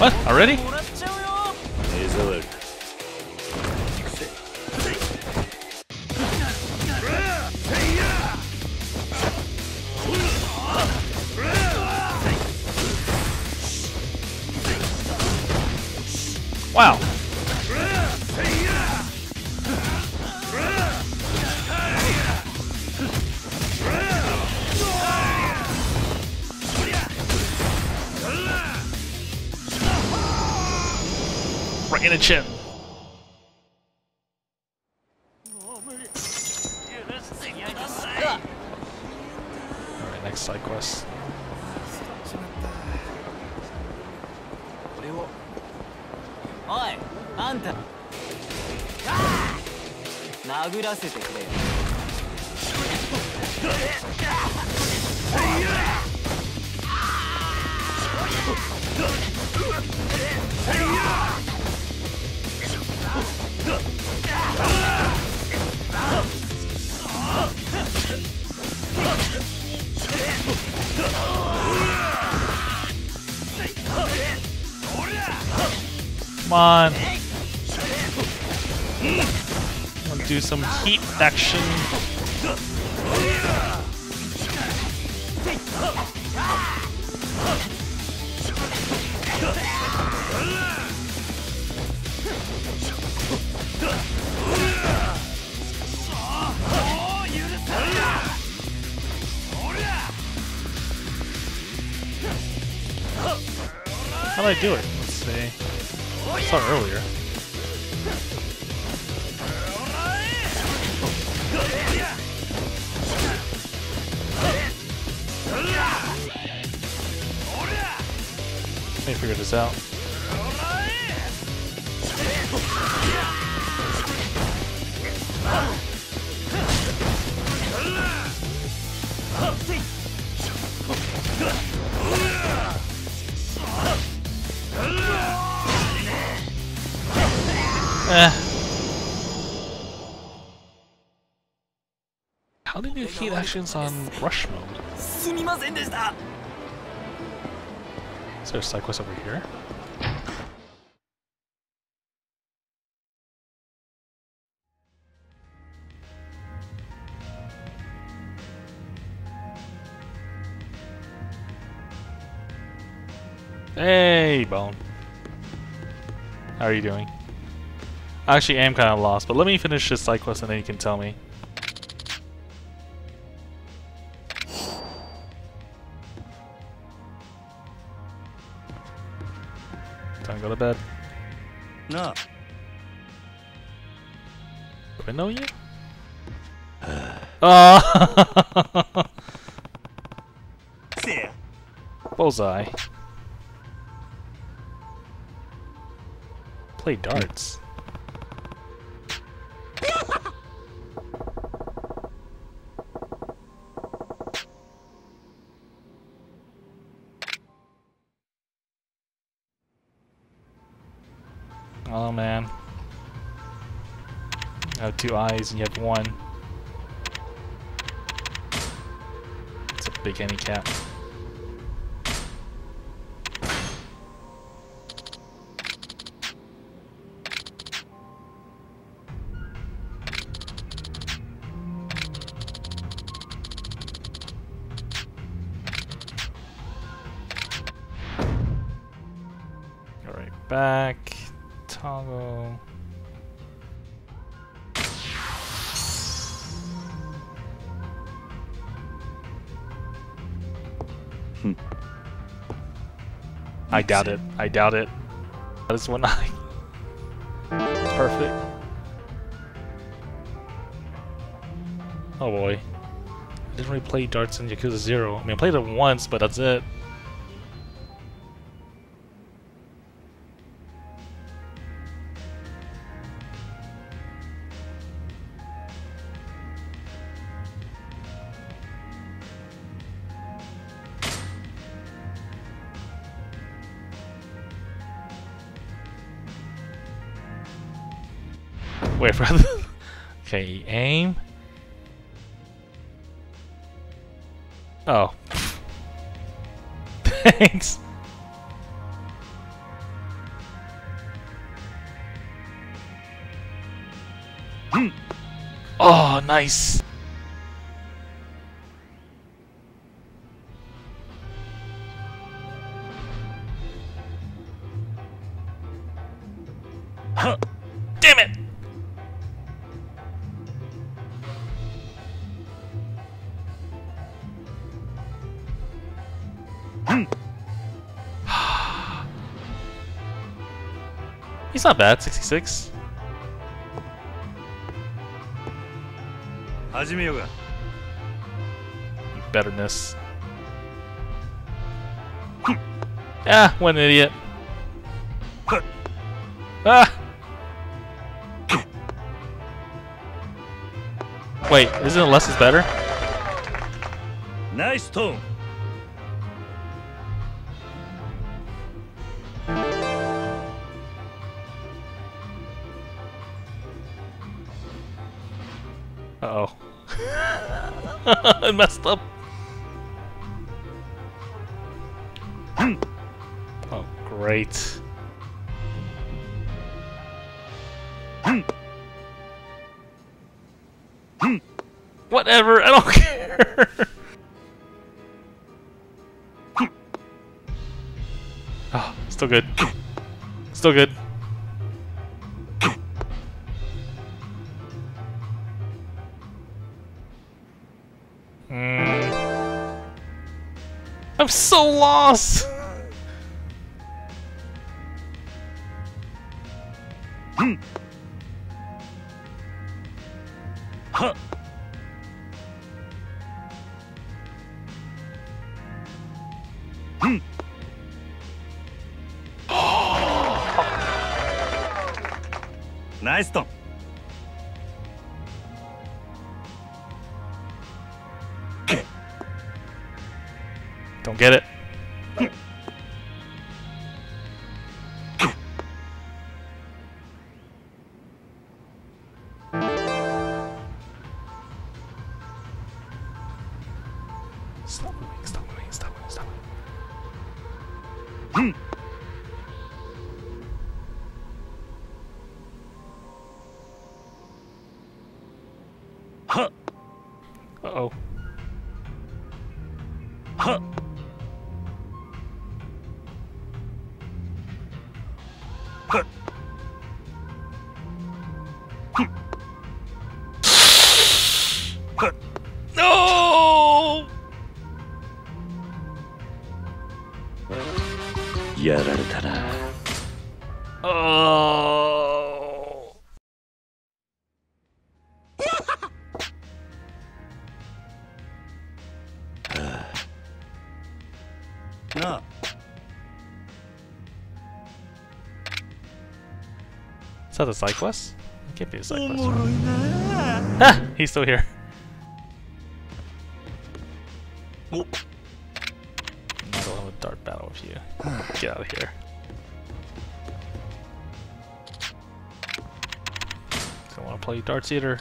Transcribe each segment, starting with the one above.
What? Already? Heat Congratulations on rush mode. Is there a cyclist over here? Hey, Bone. How are you doing? I actually am kind of lost, but let me finish this side quest and then you can tell me. Bullseye. Play darts. Oh man. You have two eyes and you have one. It's a big handicap. Doubt it. I doubt it. That is one eye. Perfect. Oh boy. I didn't really play darts in Yakuza 0. I mean, I played it once, but that's it. It's not bad, 66. Betterness. ah, what an idiot. ah! Wait, isn't less is better? Nice tone. I messed up. Hmm. Oh, great. Hmm. Hmm. Whatever, so lost. Huh. Nice トン Don't get it. that a side? It can't be a side quest. ah! He's still here. Might as well have a dart battle with you. Get out of here. Don't want to play darts either.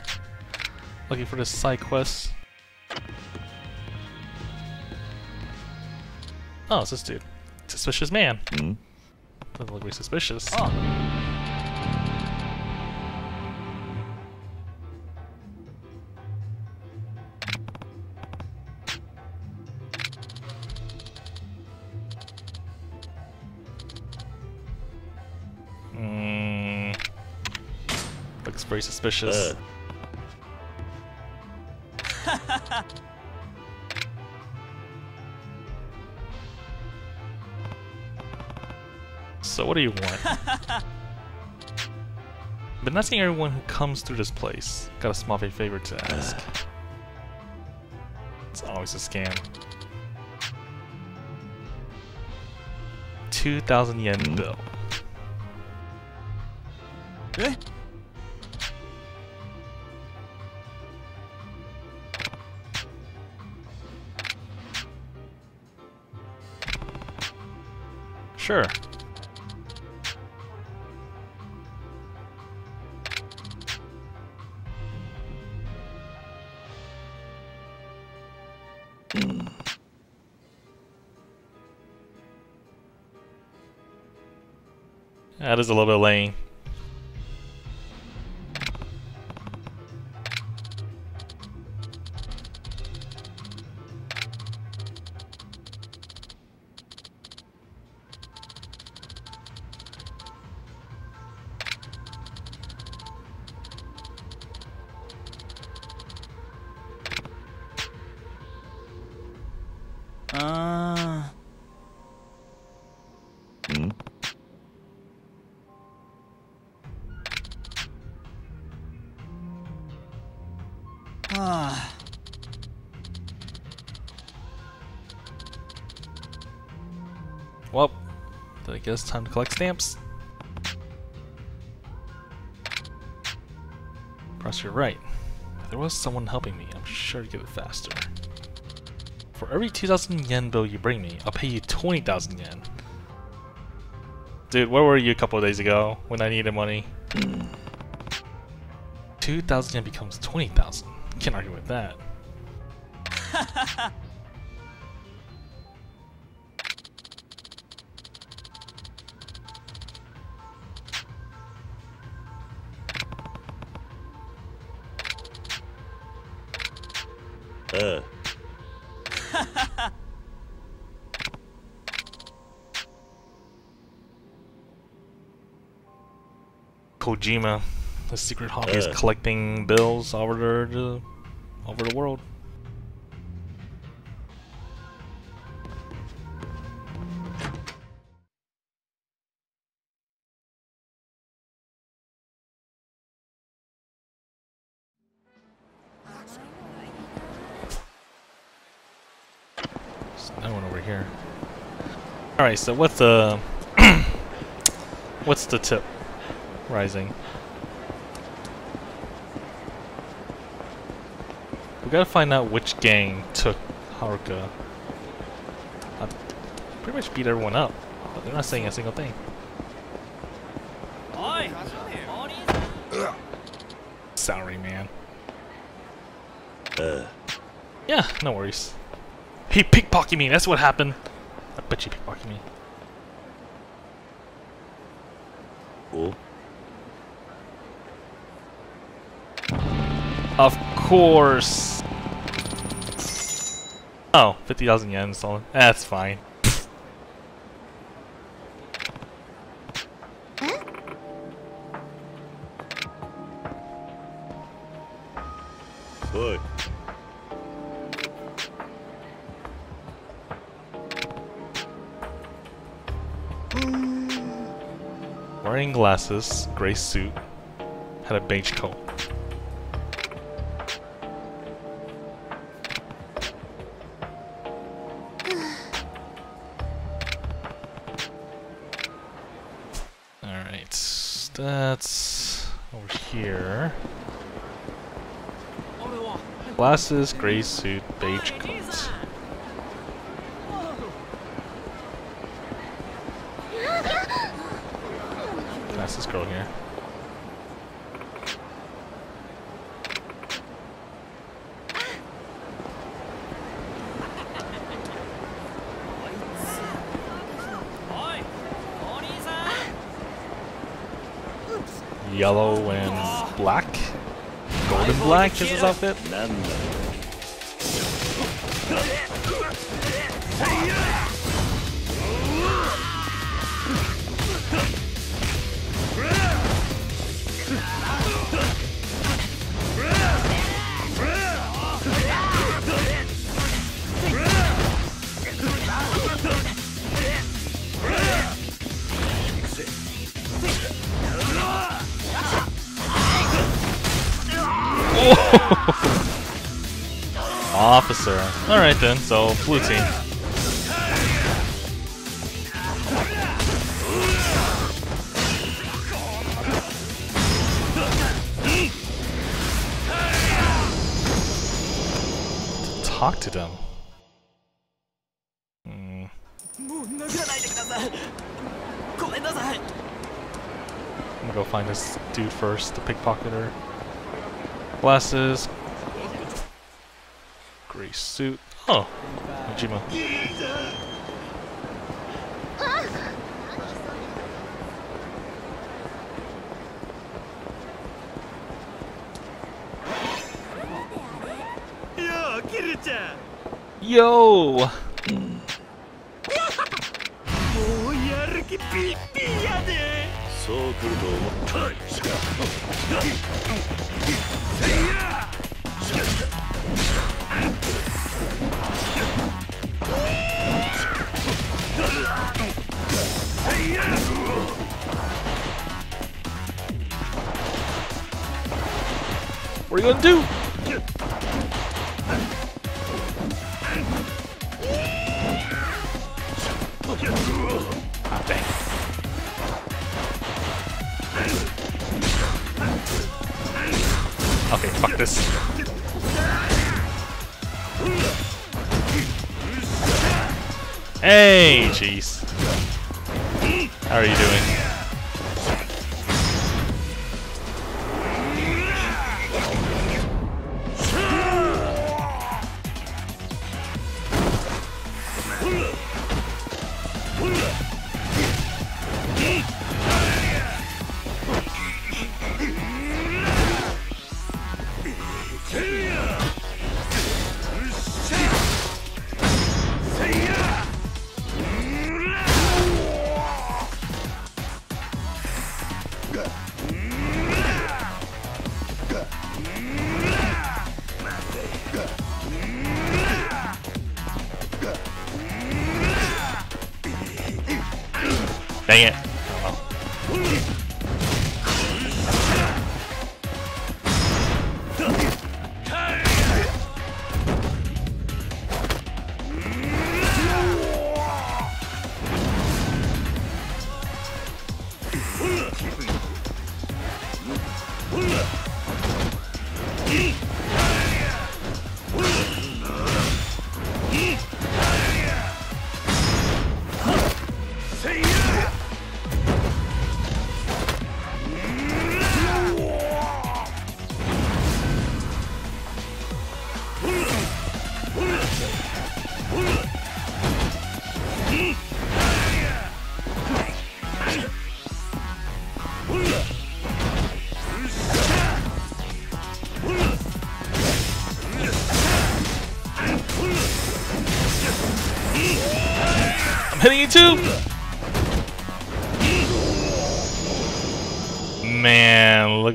Looking for this side quest. Oh, it's this dude. Suspicious man. Mm. Doesn't look really suspicious. Oh. Suspicious. Uh. So what do you want? Been asking everyone who comes through this place. Got a small favor to ask. It's always a scam. 2,000 yen Hmm. bill. え Sure. That is a little bit lame. I guess time to collect stamps. Perhaps you're right. There was someone helping me, I'm sure to get it faster. For every 2,000 yen bill you bring me, I'll pay you 20,000 yen. Dude, where were you a couple of days ago when I needed money? 2,000 yen becomes 20,000. Can't argue with that. Kojima, his secret hobby is collecting bills all over the, over the world. There's one over here. Alright, so what's the what's the tip? rising. We gotta find out which gang took Haruka. I pretty much beat everyone up, but they're not saying a single thing. Sorry, man. Uh. Yeah, no worries. He pickpocketed me, that's what happened. I bet you pickpocketed me. Of course. Oh, 50,000 yen stolen. That's fine. Oi. Wearing glasses, gray suit, had a beige coat. Glasses, grey suit, beige coat. His outfit? な officer. Alright then, so blue team. Talk to them. Mm. I'm gonna go find this dude first, the pickpocketer. Glasses, Gray suit. Oh, Majima. Yo,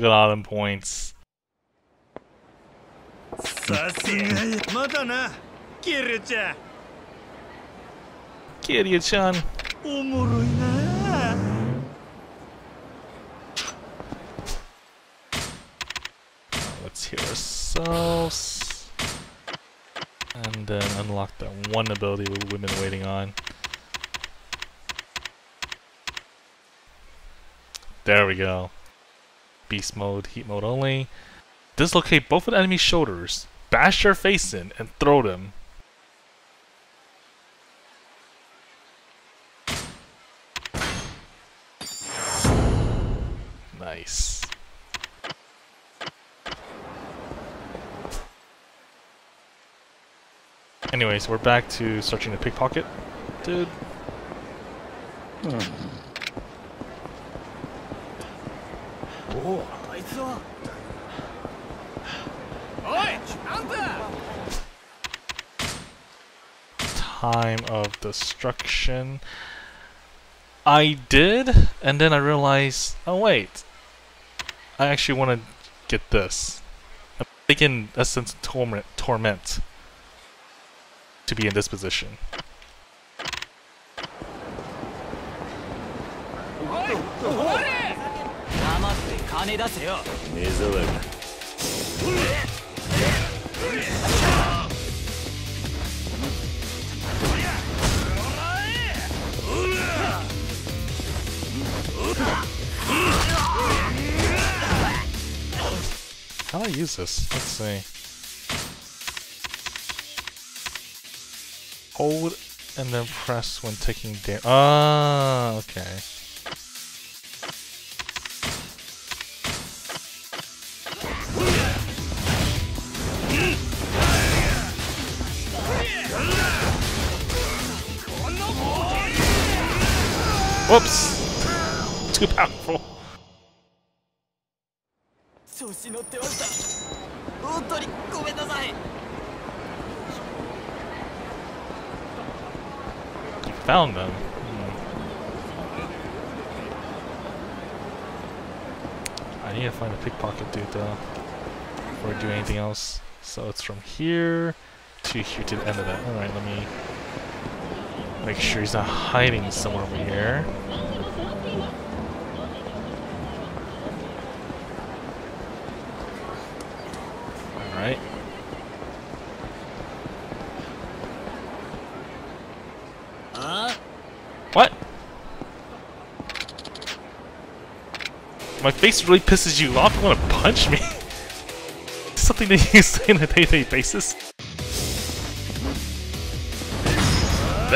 Get all them points. Kiryu-chan. Let's heal ourselves. And then unlock that one ability we've been waiting on. There we go. Beast mode, heat mode only. Dislocate both of the enemy's shoulders, bash their face in, and throw them. Nice. Anyways, we're back to searching the pickpocket. Dude. Hmm. おあいつはおいあんた Time of destruction. I did, and then I realized, oh wait, I actually want to get this. I'm thinking Essence of Torment, Torment to be in this position. おいおれ黙って 金出せよ目障りおら How do I use this? Let's see. Hold and then press when taking damage. Ah, okay. Whoops! Too powerful. You found them. Hmm. I need to find the pickpocket dude though. Or do anything else. So it's from here to here to the end of that. Alright, let me Make sure he's not hiding somewhere over here. Alright. Huh? What? My face really pisses you off? You wanna punch me? Something that you say on a day-to-day -day basis?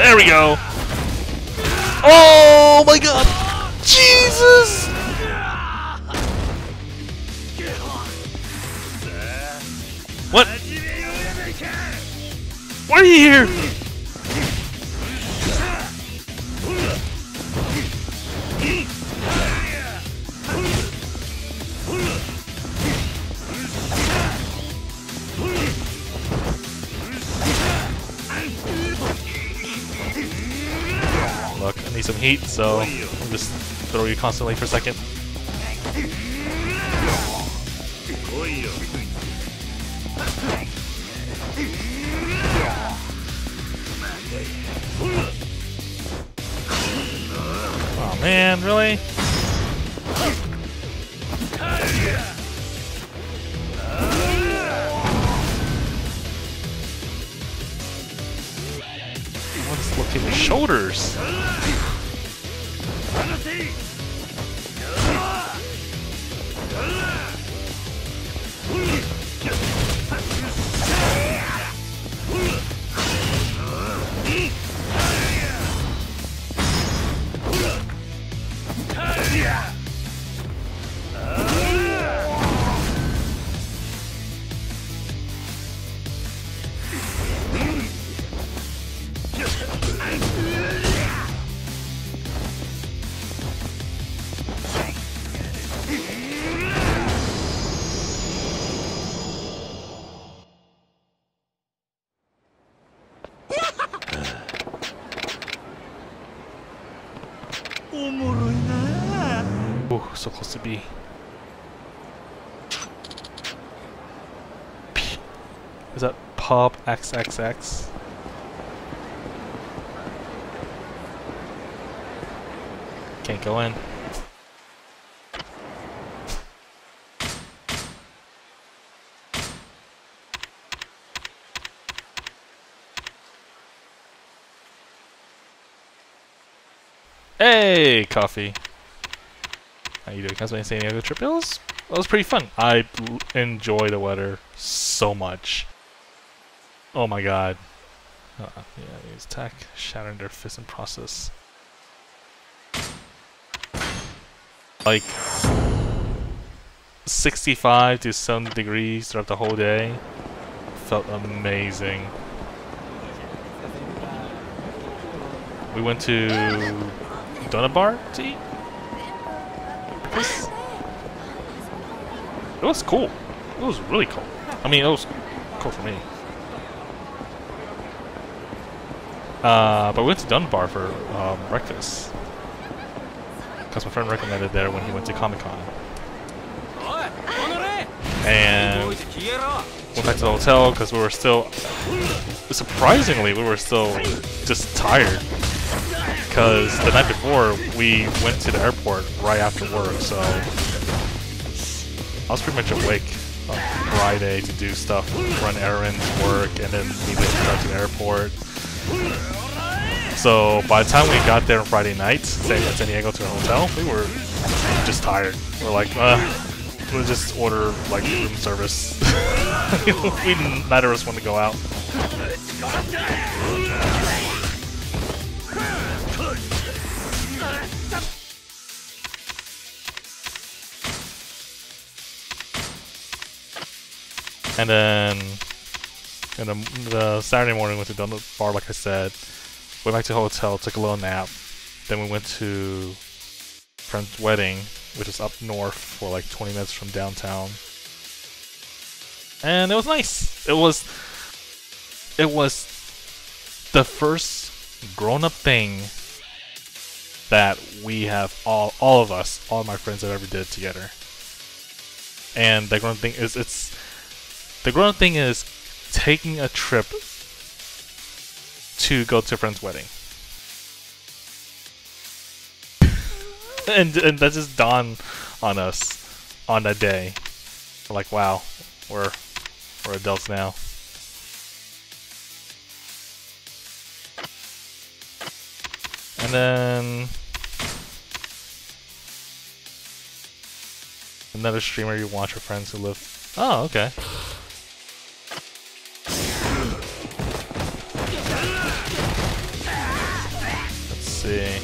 There we go. Oh my god! Jesus! What? Why are you here? 8, so I'll just throw you constantly for a second. Oh man, really? XXX? Can't go in. Hey, coffee. How you doing? How's my San Diego trip? It was, it was pretty fun. I enjoy the weather so much. Oh my god. Uh, yeah, these attack, shattering their fist process. Like 65 to 70 degrees throughout the whole day. Felt amazing. We went to Donut Bar to eat. It was cool. It was really cool. I mean, it was cool for me. Uh, but we went to Dunbar for um, breakfast. Because my friend recommended there when he went to Comic Con. And went back to the hotel because we were still, surprisingly, we were still just tired. Because the night before, we went to the airport right after work, so I was pretty much awake on Friday to do stuff, run errands, work, and then we went to the airport. So by the time we got there on Friday night, San San Diego to a hotel, we were just tired. We're like, uh, we'll just order like room service. we neither of us want to go out. And then, in the, the Saturday morning, went to Donut Bar, like I said. Went back to the hotel, took a little nap. Then we went to friend's wedding, which is up north for like 20 minutes from downtown. And it was nice. It was it was the first grown-up thing that we have all all of us, all my friends have ever did together. And the grown thing is it's the grown thing is taking a trip to go to a friend's wedding. and and that just dawned on us on that day. We're like, wow, we're we're adults now. And then Another streamer you watch with friends who live. Oh, okay. See.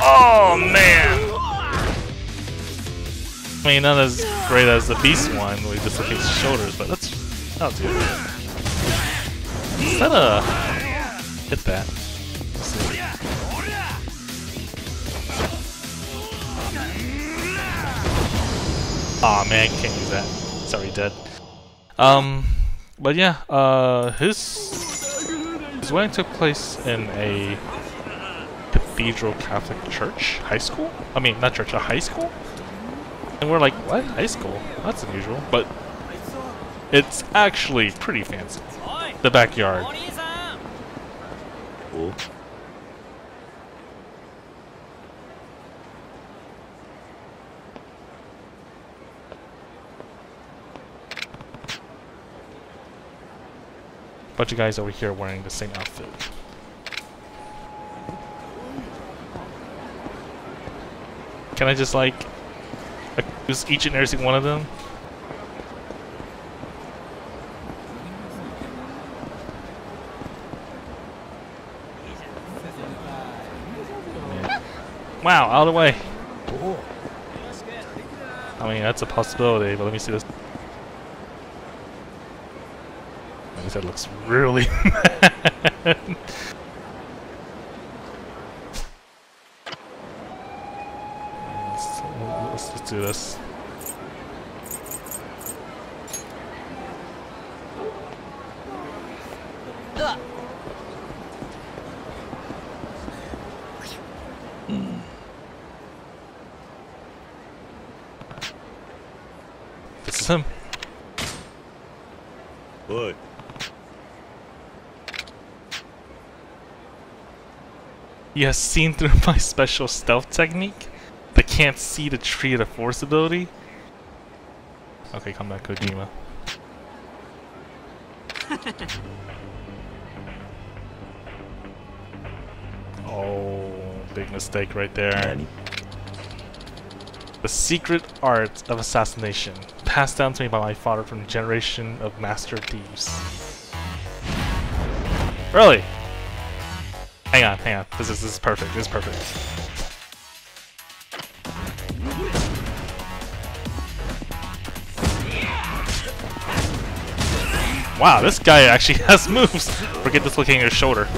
Oh man! I mean, not as great as the Beast one, where he dislocates his shoulders, but that's that'll do. Is that a hit that? Aw oh, man, can't use that. It's already dead. Um, but yeah, uh, his his wedding took place in a cathedral Catholic church, high school. I mean, not church, a high school. And we're like, what? High school? That's unusual. But it's actually pretty fancy. The backyard. お Bunch of guys over here wearing the same outfit. Can I just like accuse each and every single one of them? Wow, out of the way. I mean, that's a possibility, but let me see this. Said, looks really bad. let's, let's, let's do. This You have seen through my special stealth technique? The can't see the tree of the force ability? Okay, come back, Kojima. oh, big mistake right there. The secret art of assassination, passed down to me by my father from a generation of master thieves. Really? Hang on, hang on. This is this is perfect. This is perfect. Wow, this guy actually has moves. Forget dislocating your shoulder.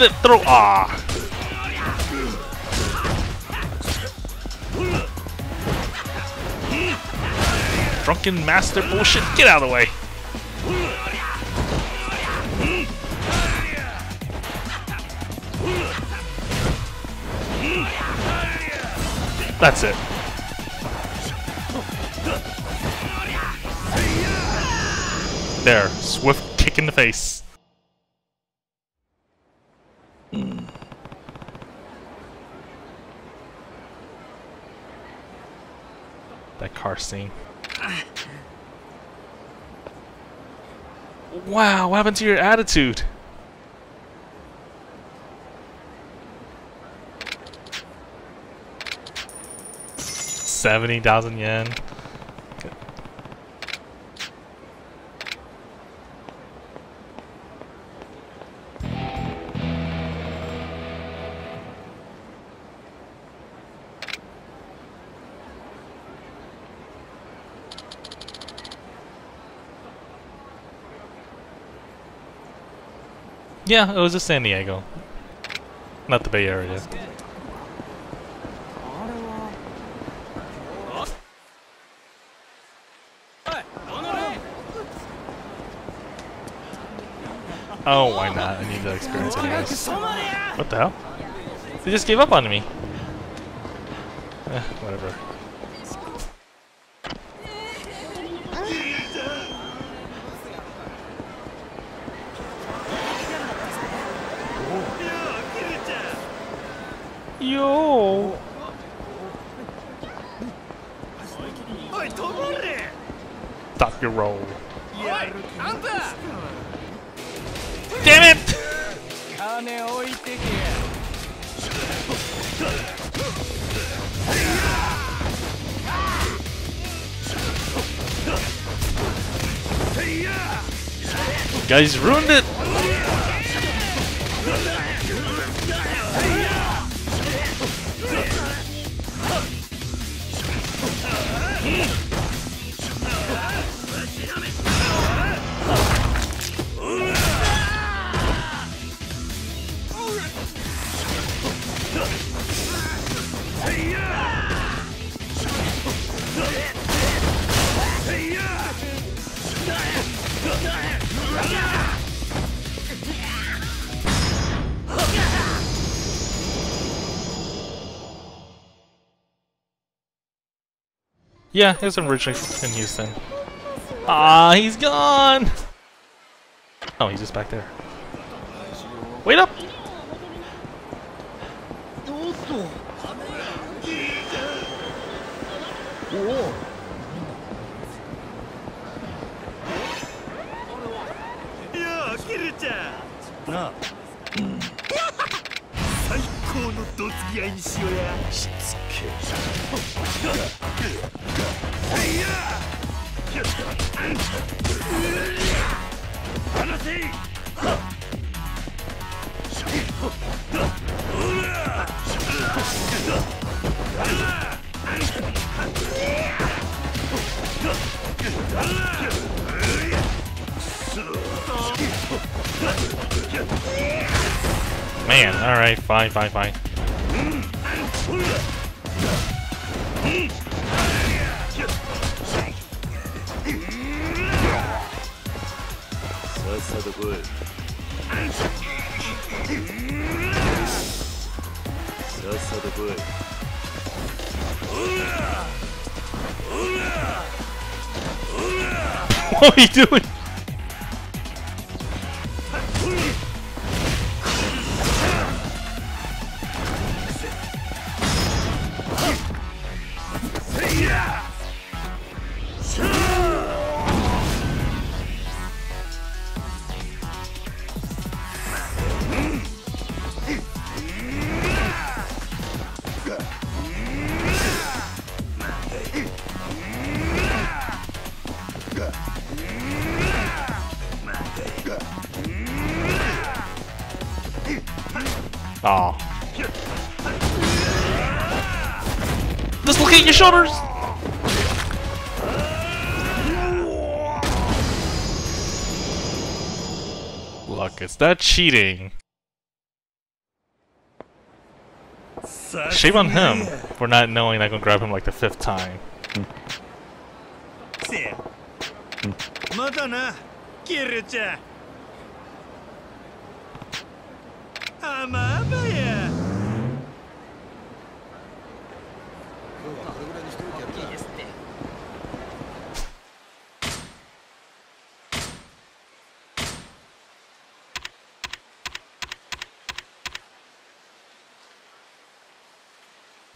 Infinite throw. Ah. Drunken master bullshit. Get out of the way. That's it. There, swift kick in the face. Wow, what happened to your attitude? Seventy thousand yen. Yeah, it was just San Diego. Not the Bay Area. Oh, why not? I need that experience anyways. What the hell? They just gave up on me. Eh, whatever. to roll. Damn it! Guys ruined it! Yeah, it was originally in Houston. Ah, he's gone! Oh, he's just back there. Wait up! いどつき合いにしようやしつけ離せ Man, alright, fine, fine, fine. さっさと来いさっさと来いおらおらおら What are you doing? Dislocate! Look, is that cheating? Shame on him for not knowing I can grab him like the fifth time. Hmm.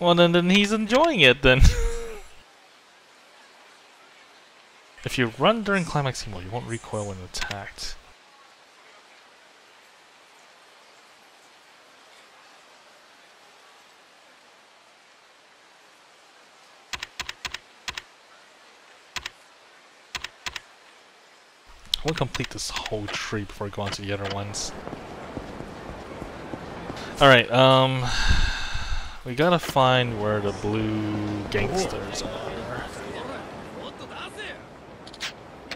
Well, then, then he's enjoying it then. if you run during climax mode, you won't recoil when attacked. I will complete this whole tree before I go on to the other ones. Alright, um... We gotta find where the blue gangsters are.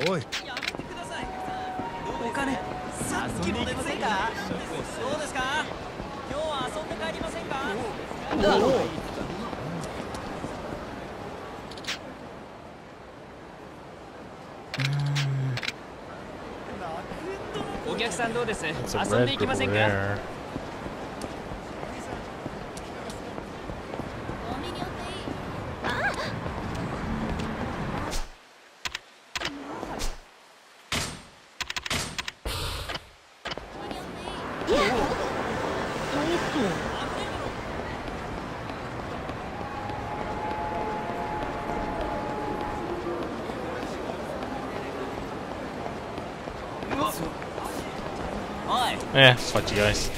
Oi. It's. Eh, fuck you guys.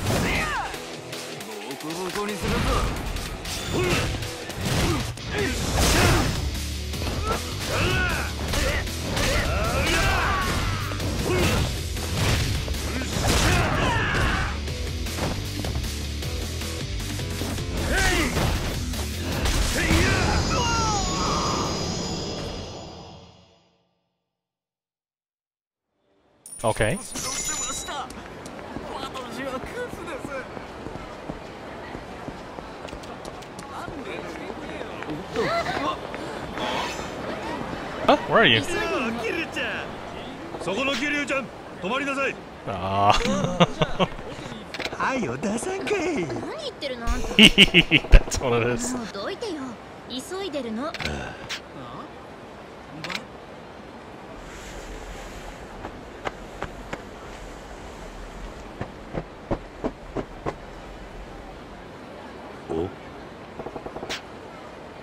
Okay. Where are you? That's what it is.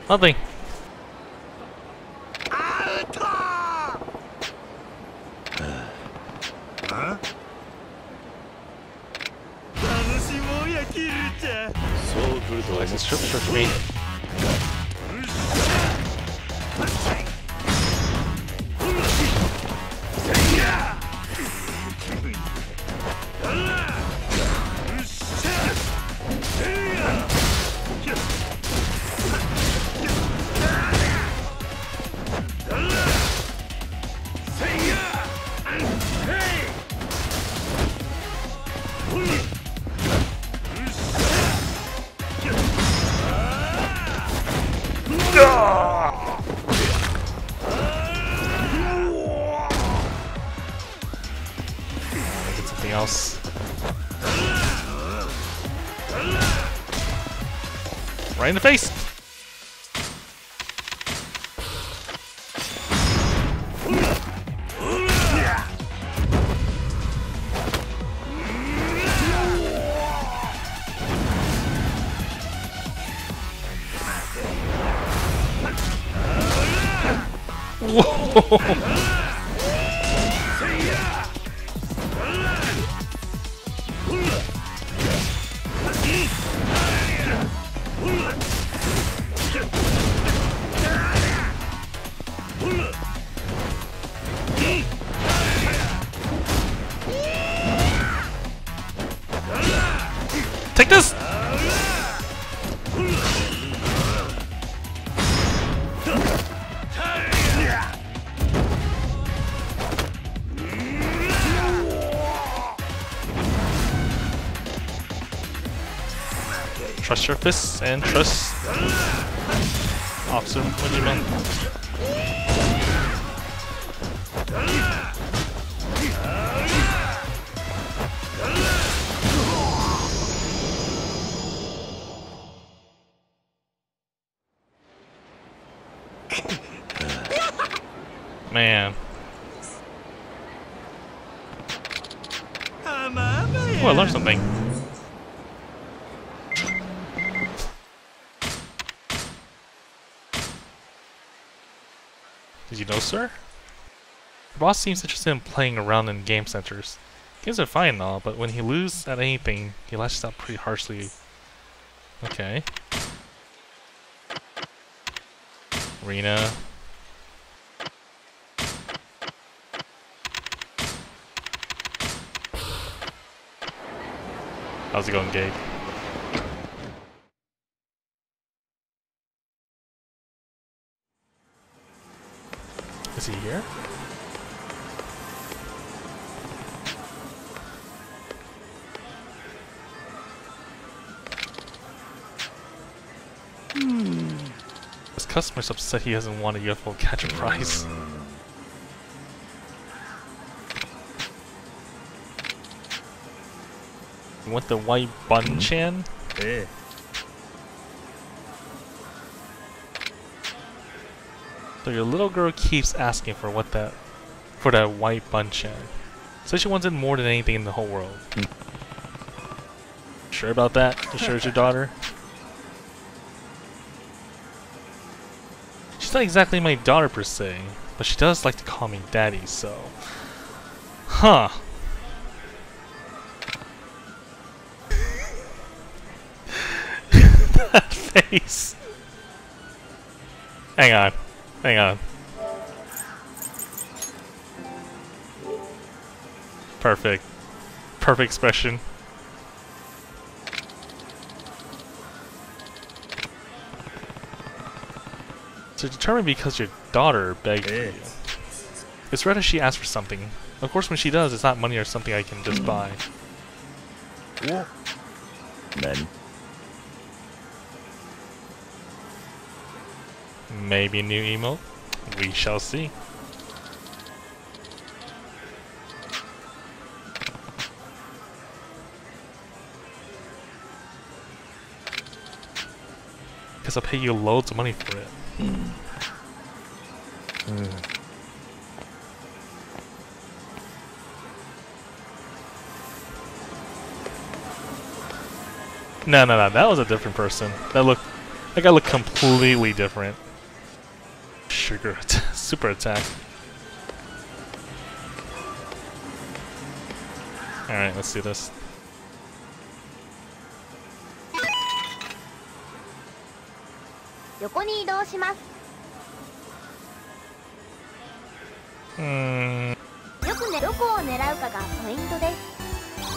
Nothing. In the face. Whoa! your fists and Boss seems interested in playing around in game centers. Games are fine and all, but when he loses at anything, he lashes out pretty harshly. Okay. Arena. How's it going, Gabe? Is he here? Customer's upset he hasn't won a UFO catcher prize. You want the white bun hmm? chan? え So your little girl keeps asking for what that for that white bun chan. Says she wants it more than anything in the whole world. Hmm. Sure about that? You sure it's your daughter? not exactly my daughter per se, but she does like to call me daddy, so... Huh. that face. Hang on. Hang on. Perfect. Perfect expression. So determined because your daughter begged you. It's rare that she asks for something. Of course when she does, it's not money or something I can just mm. buy. 何 Maybe a new emote? We shall see. Because I'll pay you loads of money for it. Hmm. Hmm. No, no, no. That was a different person. That looked... That guy looked completely different. Sugar... super attack. Alright, let's do this. Yoko ni idou shimasu. 動します Hmm, よくねどこを狙うかがポイントです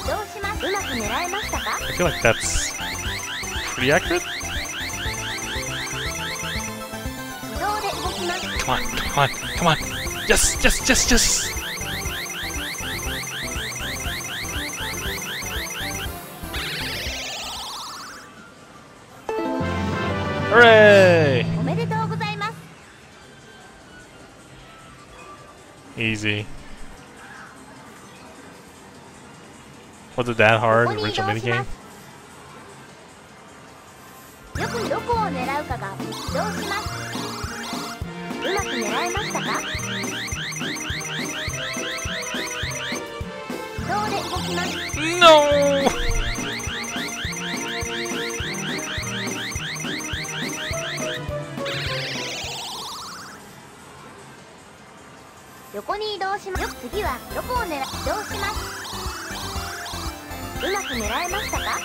移動しますうまく狙えましたか I feel like that's pretty accurate. 自動で動きます Come on, come on, come on. Yes, yes, yes, yes. Hooray! easy. Was it that hard, the original minigame? No! に移動します。よ次はどこを狙移動します？うまく狙えましたか？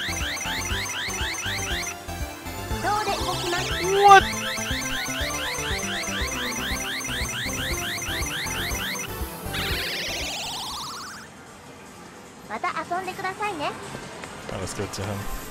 自動で動きます。What? また遊んでくださいね。to him.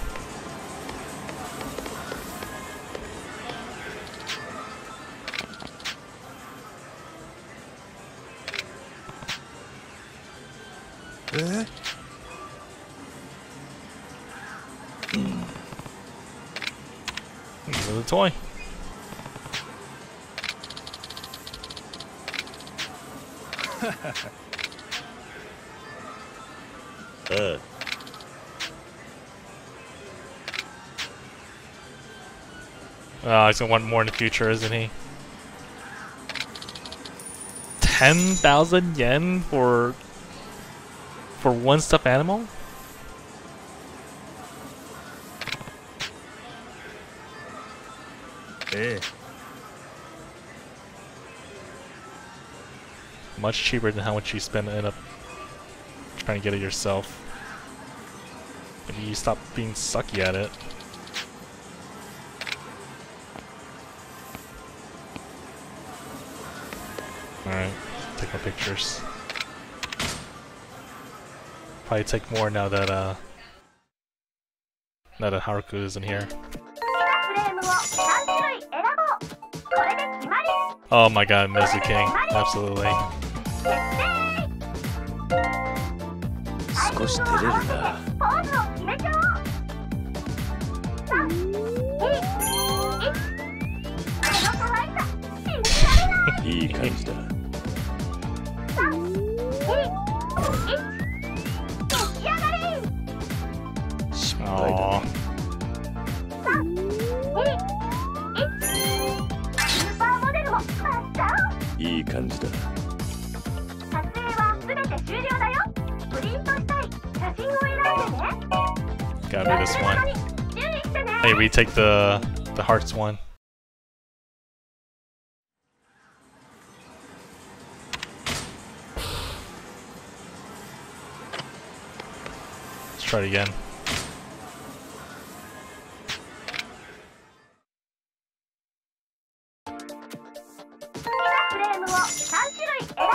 Toy. ああ Oh, uh, he's gonna want more in the future, isn't he? 10,000 yen for for one stuffed animal? much cheaper than how much you spend end up trying to get it yourself. If you stop being sucky at it. Alright, take my pictures. Probably take more now that uh now that Haruka isn't here. Oh my god, Mizu King, absolutely. 少し照れるなポーズを決めちゃおう3 2 1この可愛さ信じられないいい感じだ出来上がり失敗だ Aww. スーパーモデルもマスターいい感じだ Gotta be this one. Hey, we take the the hearts one. Let's try it again.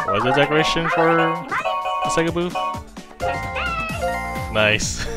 Was the decoration for the Sega booth? Nice.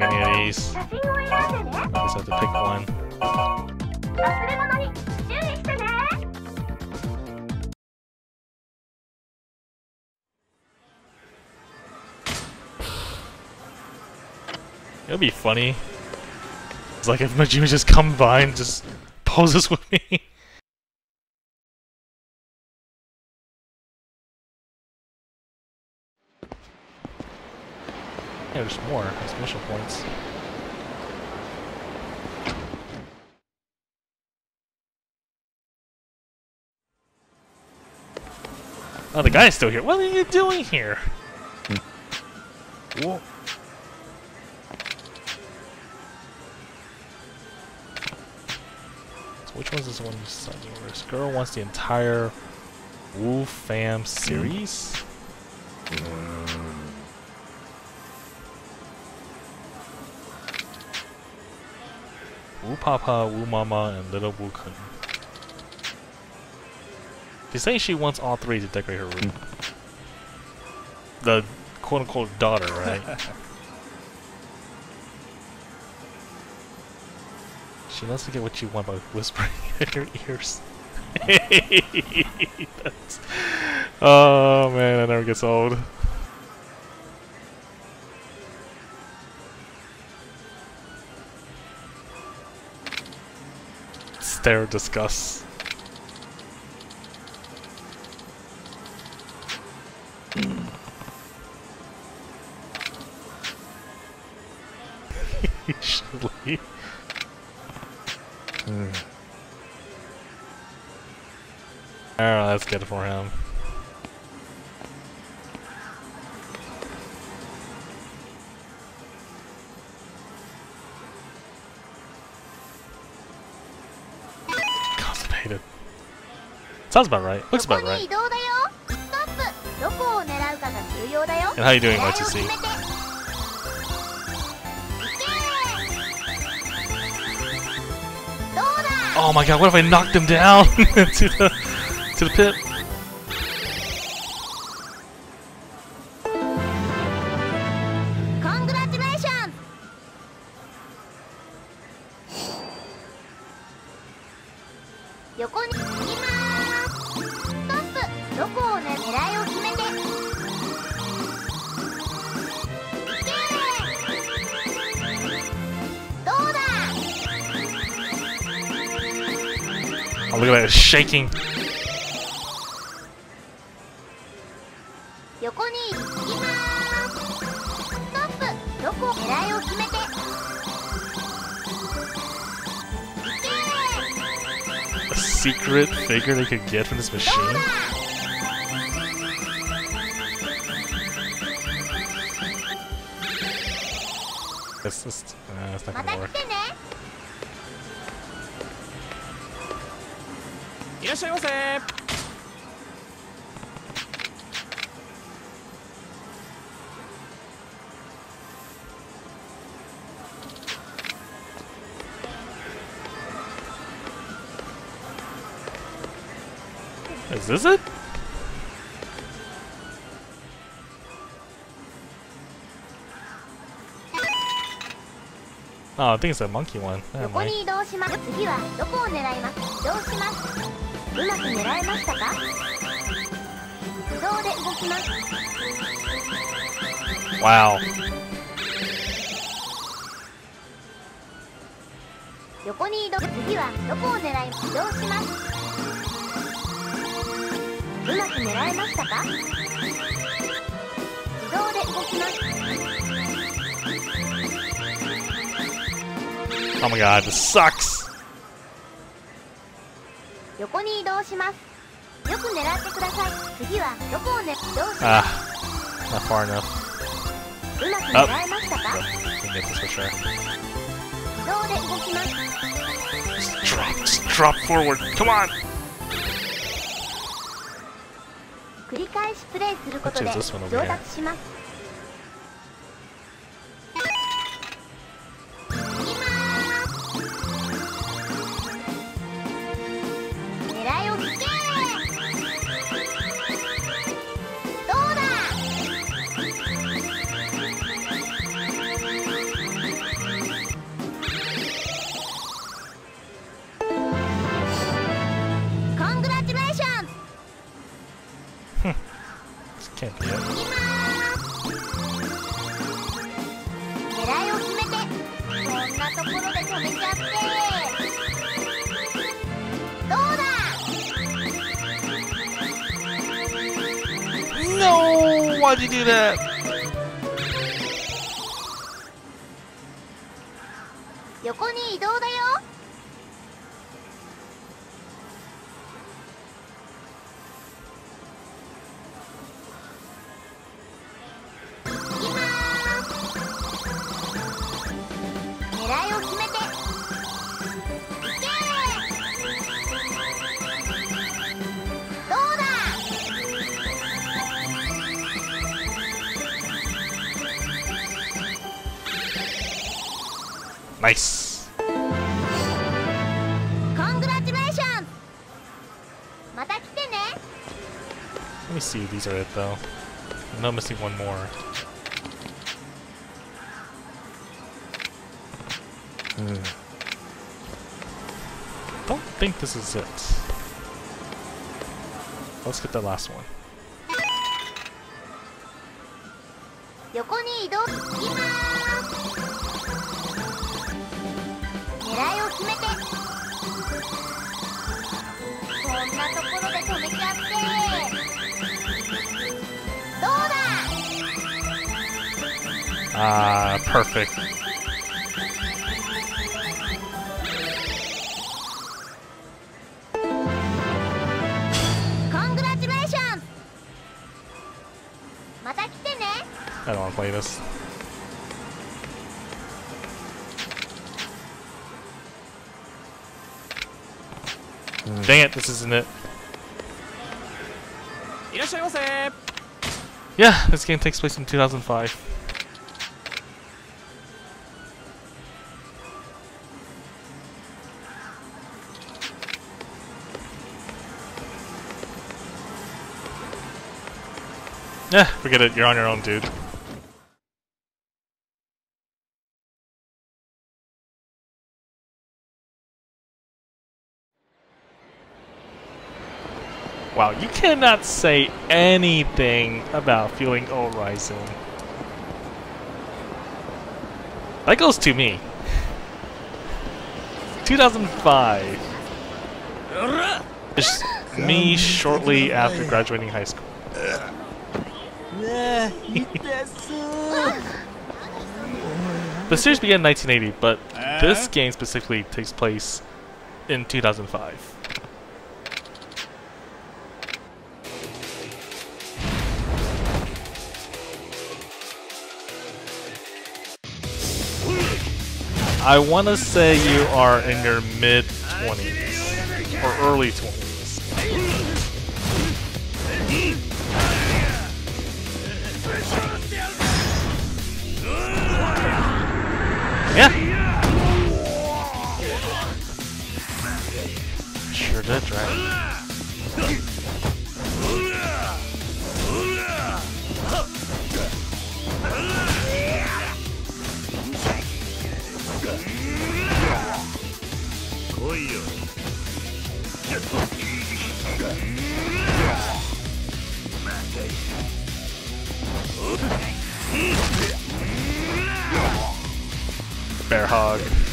take any of these. I just have to pick one. It'll be funny. It's like if Majima just come by and just poses with me. more. There's mission points. Oh, the guy's still here. What are you doing here? Whoa. So which one's this one deciding this girl wants the entire Wu Fam series? Mm. Wu Papa, Wu Mama, and Little Wu Kun. She's saying she wants all three to decorate her room. Hmm. The quote unquote daughter, right? She knows to get what you want by whispering in your ears. Oh man, that never gets old. Stare disgust. Sounds about right. Looks about right. And how you doing, YTC? Oh my god, what if I knocked him down to the to the pit? Congratulations! look at that, it's shaking. A secret figure they could get from this machine? That's just, uh, that's not gonna work. しゃいませ Is this it? Oh, I think it's a monkey one. Never 横 mind. うまく狙えましたか？自動で動きます？Wow. 横に移動。次はどこを狙い移動します？うまく狙えましたか？自動で動きます？Oh my god, this sucks. しますよ く狙ってください次はどこをねどうし Ah, not far enough. うまく狙えましたか Yep, we can get this for sure. 自動で動きます Just drop, just drop forward. Come on. 繰り返しプレイすることで Which is this one over 上 here? 達します Me see these are it though. I'm I'm missing one more. Hmm. Don't think this is it. Let's get the last one. Ah, perfect. Congratulations. I don't want to play this. Dang it, this isn't it. Yeah, this game takes place in 2005. Yeah, forget it, you're on your own, dude. Wow, you cannot say anything about feeling old rising. That goes to me. 2005. Just me shortly after graduating high school. the series began in 1980, but this uh-huh. game specifically takes place in 2005. I want to say you are in your mid 20s or early 20s. Yeah. Sure did, right? Bear hog.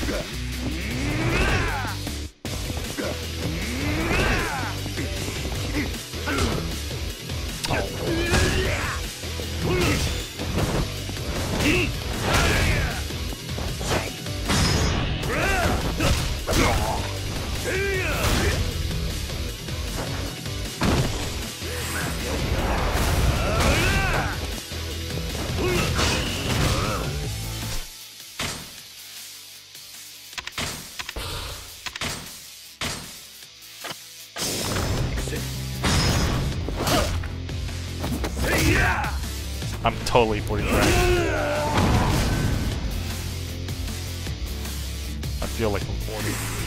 it. I'm totally bleeding right. I feel like I'm 40.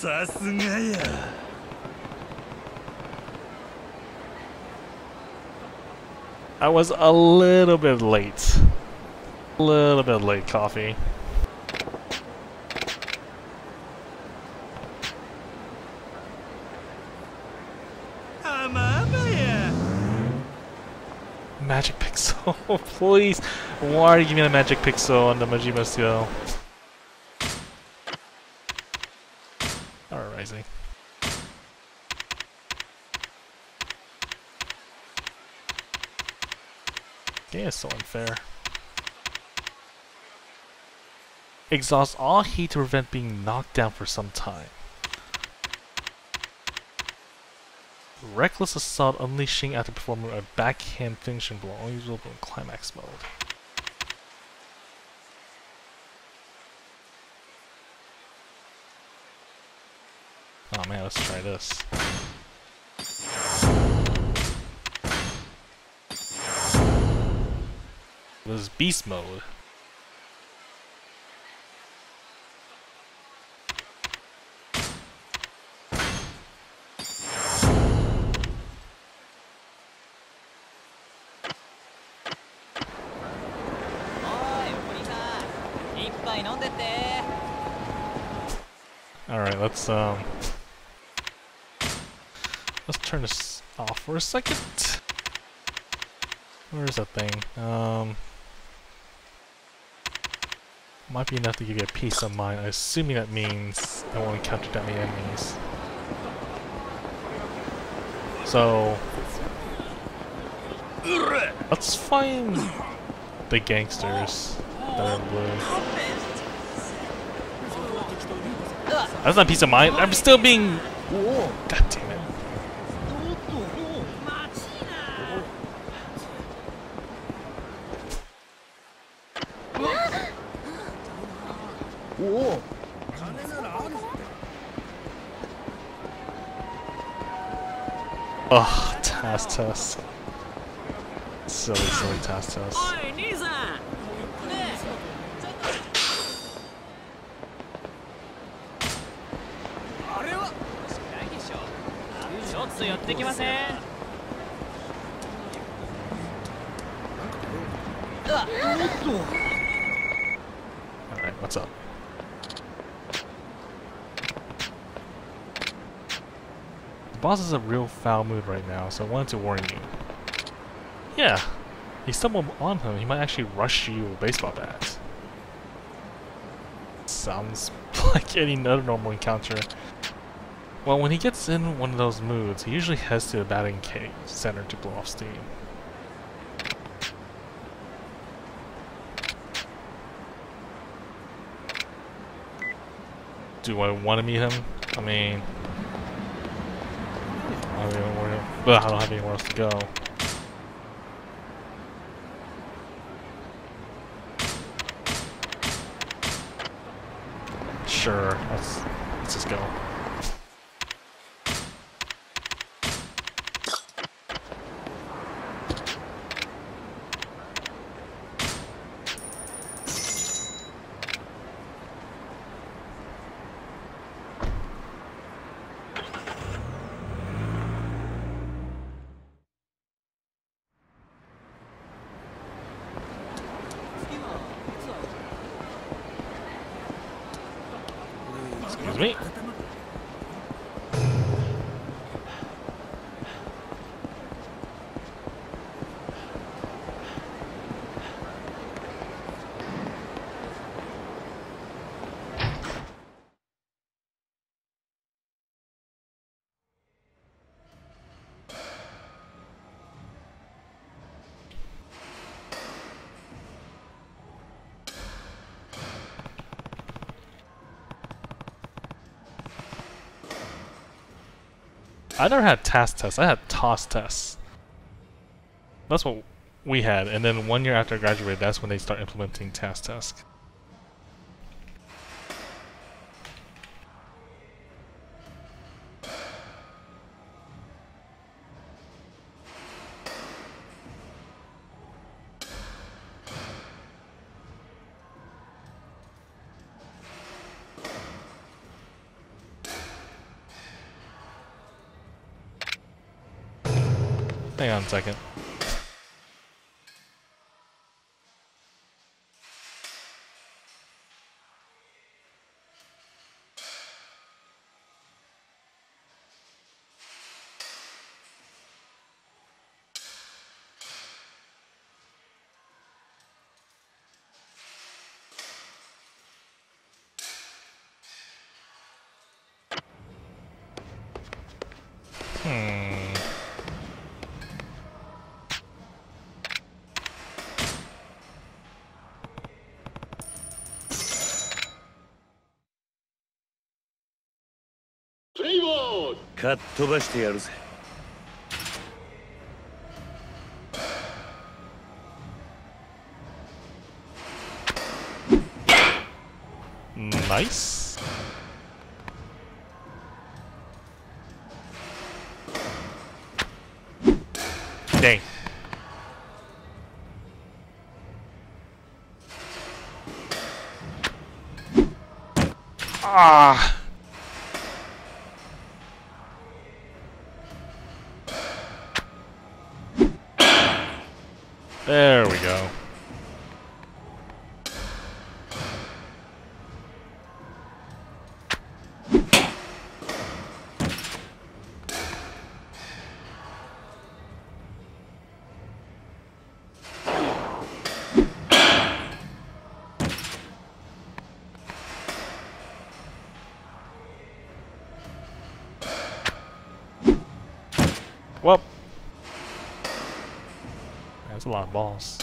さすがや。I was a little bit late. A little bit late, coffee. Magic Pixel, please. Why are you giving me the Magic Pixel on the Majima Steel? Alright, Rising. Unfair. Exhaust all heat to prevent being knocked down for some time. Reckless Assault unleashing after performing a backhand finishing blow, only usable in climax mode. Oh man, let's try this. Is beast mode. Alright, let's um let's turn this off for a second. Where's that thing? Um might be enough to give you a peace of mind, I assuming that means I won't encounter that many enemies. So let's find the gangsters that are in blue. That's not peace of mind. I'm still being damn it. Oh, task. Silly, silly task test. Boss is a real foul mood right now, so I wanted to warn you. Yeah, you stumble on him, he might actually rush you with a baseball bat. Sounds like any other normal encounter. Well, when he gets in one of those moods, he usually heads to the batting cage center to blow off steam. Do I want to meet him? I mean, I don't, even I don't have anywhere else to go. Sure, let's let's just go. Excuse me. I never had task tests. I had toss tests. That's what we had. And then one year after I graduated, that's when they start implementing task task. Second. かっ飛ばしてやるぜ。ナイス a lot of balls.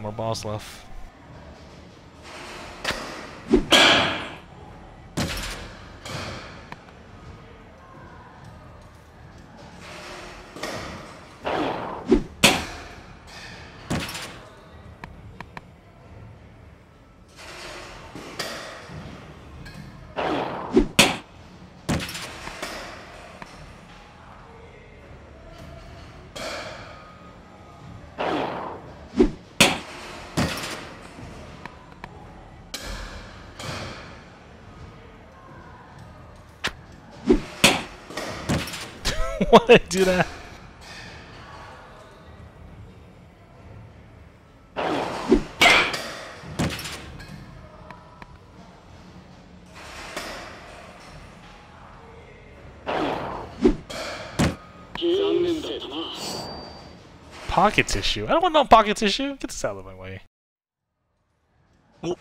More balls left. Did I do that? Pocket tissue. I don't want no pocket tissue. Get this out of my way. Oh.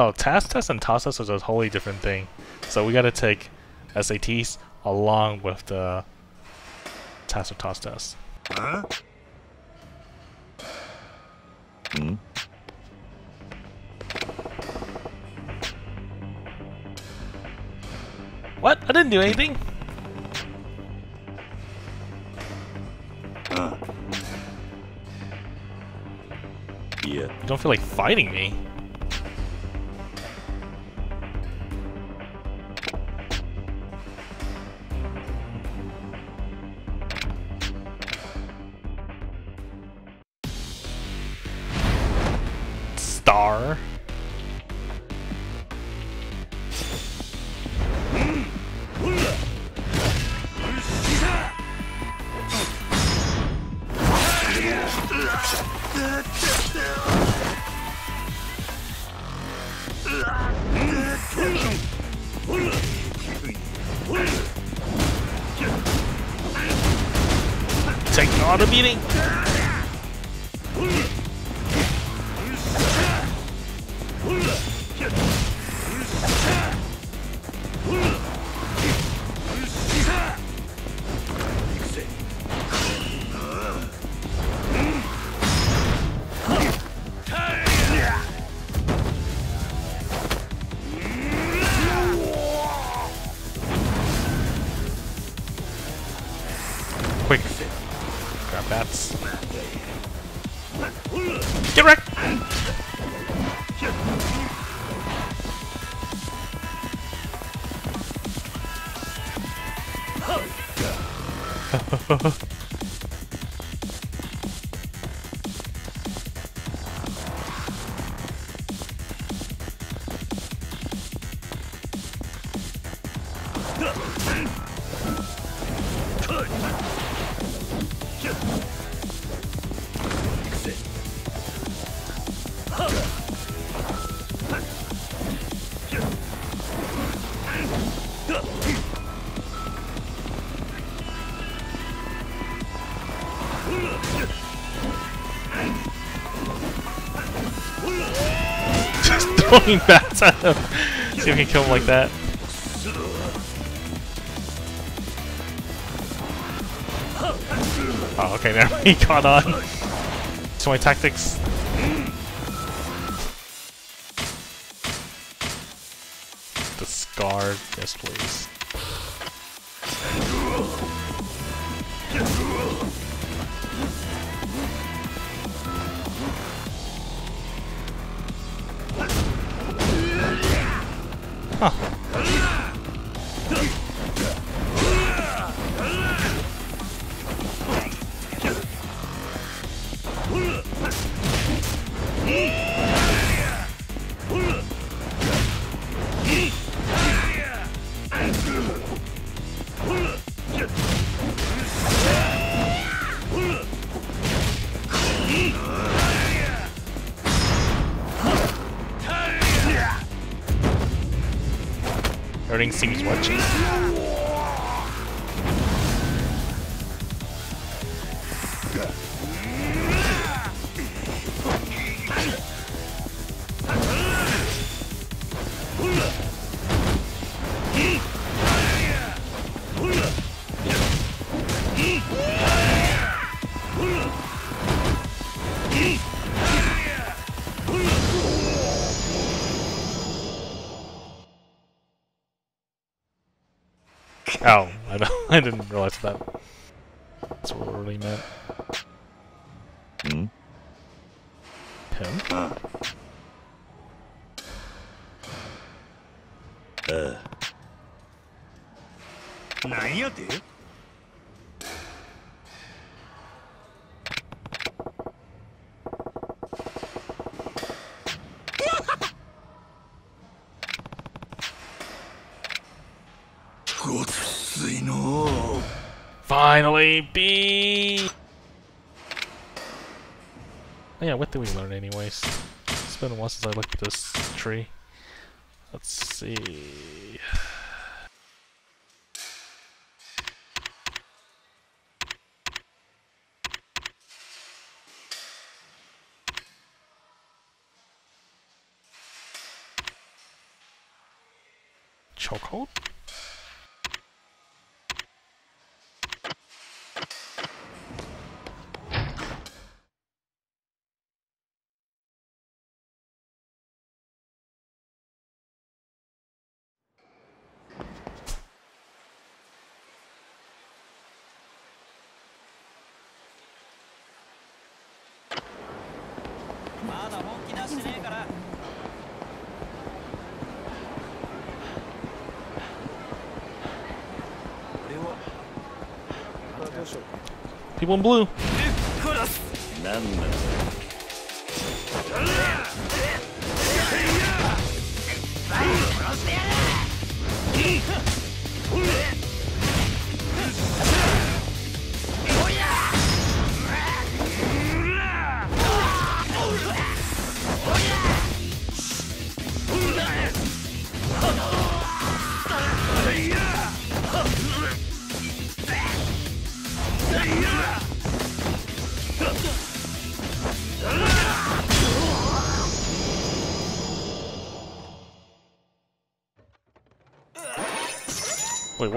Oh, task test and toss test is a wholly different thing. So we gotta take SATs along with the task or toss test. Huh? Hmm. What? I didn't do anything. Yeah. You don't feel like fighting me. throwing bats at him. See if we can kill him like that. Oh, okay, now. He caught on. So my tactics. The scar. Yes, please. chokehold? People in blue.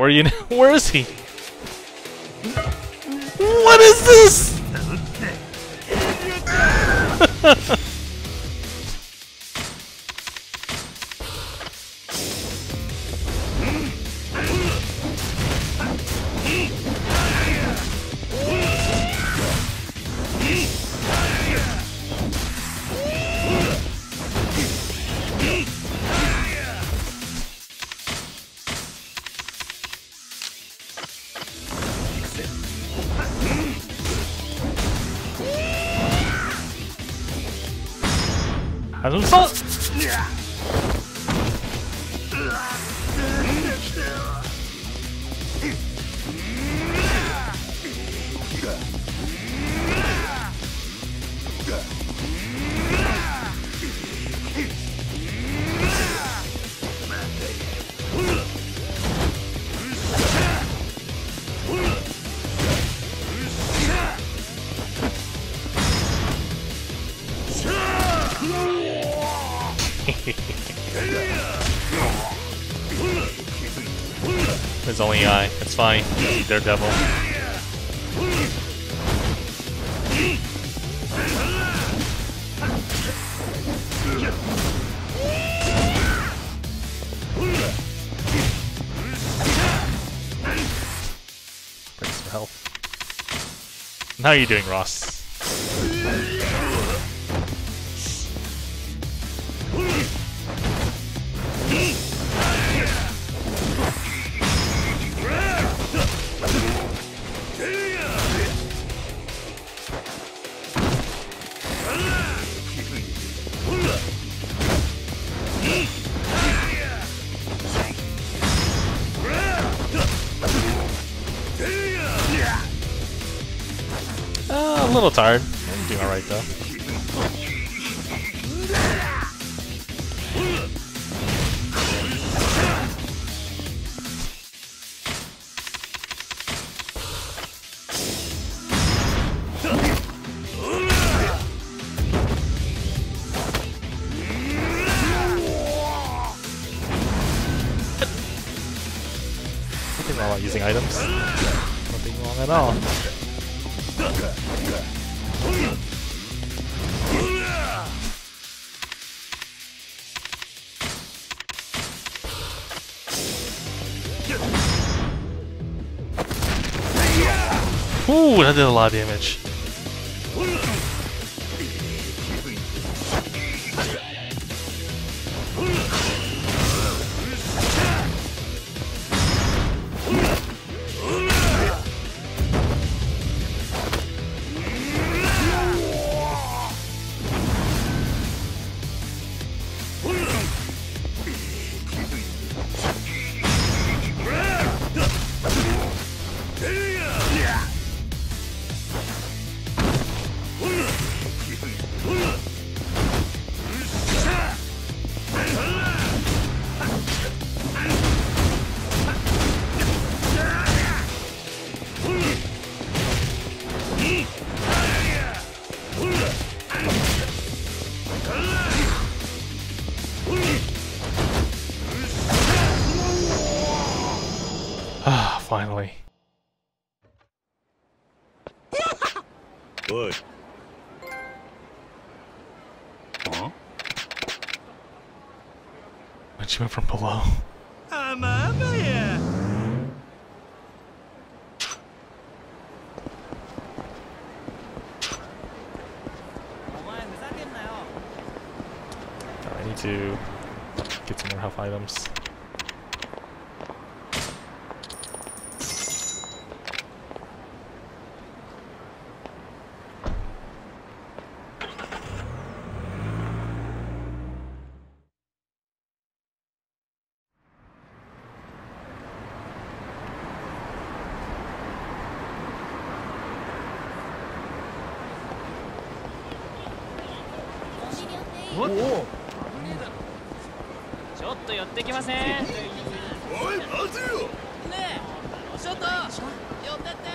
Where you? Where is he? Only I. It's fine. Daredevil. Bring some health. How are you doing, Ross? A little tired. I'm doing alright though. That did a lot ませんねおい待てよえちょっと寄ってって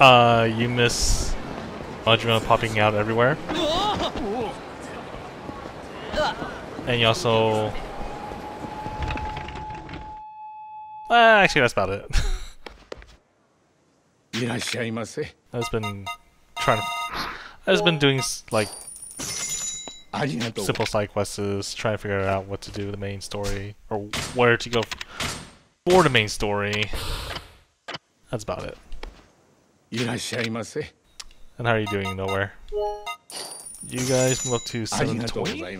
Uh, you miss Majima popping out everywhere. And you also Well, actually, that's about it. いらっしゃいませ I've just been trying to. I've just been doing s- like I simple, simple side quests, try to figure out what to do the main story or where to go for the main story. That's about it. And how are you doing, Nowhere? You guys move up to 720?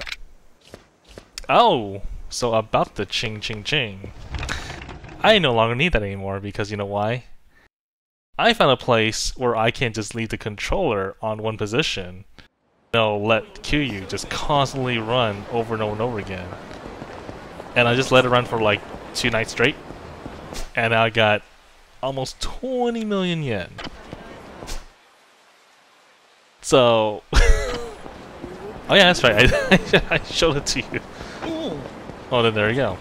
Oh, so about the ching ching ching. I no longer need that anymore because you know why? I found a place where I can't just leave the controller on one position no, let QU just constantly run over and over and over again. And I just let it run for like two nights straight. And I got almost 20 million yen. So. oh, yeah, that's right. I, I showed it to you. Oh, then there you go.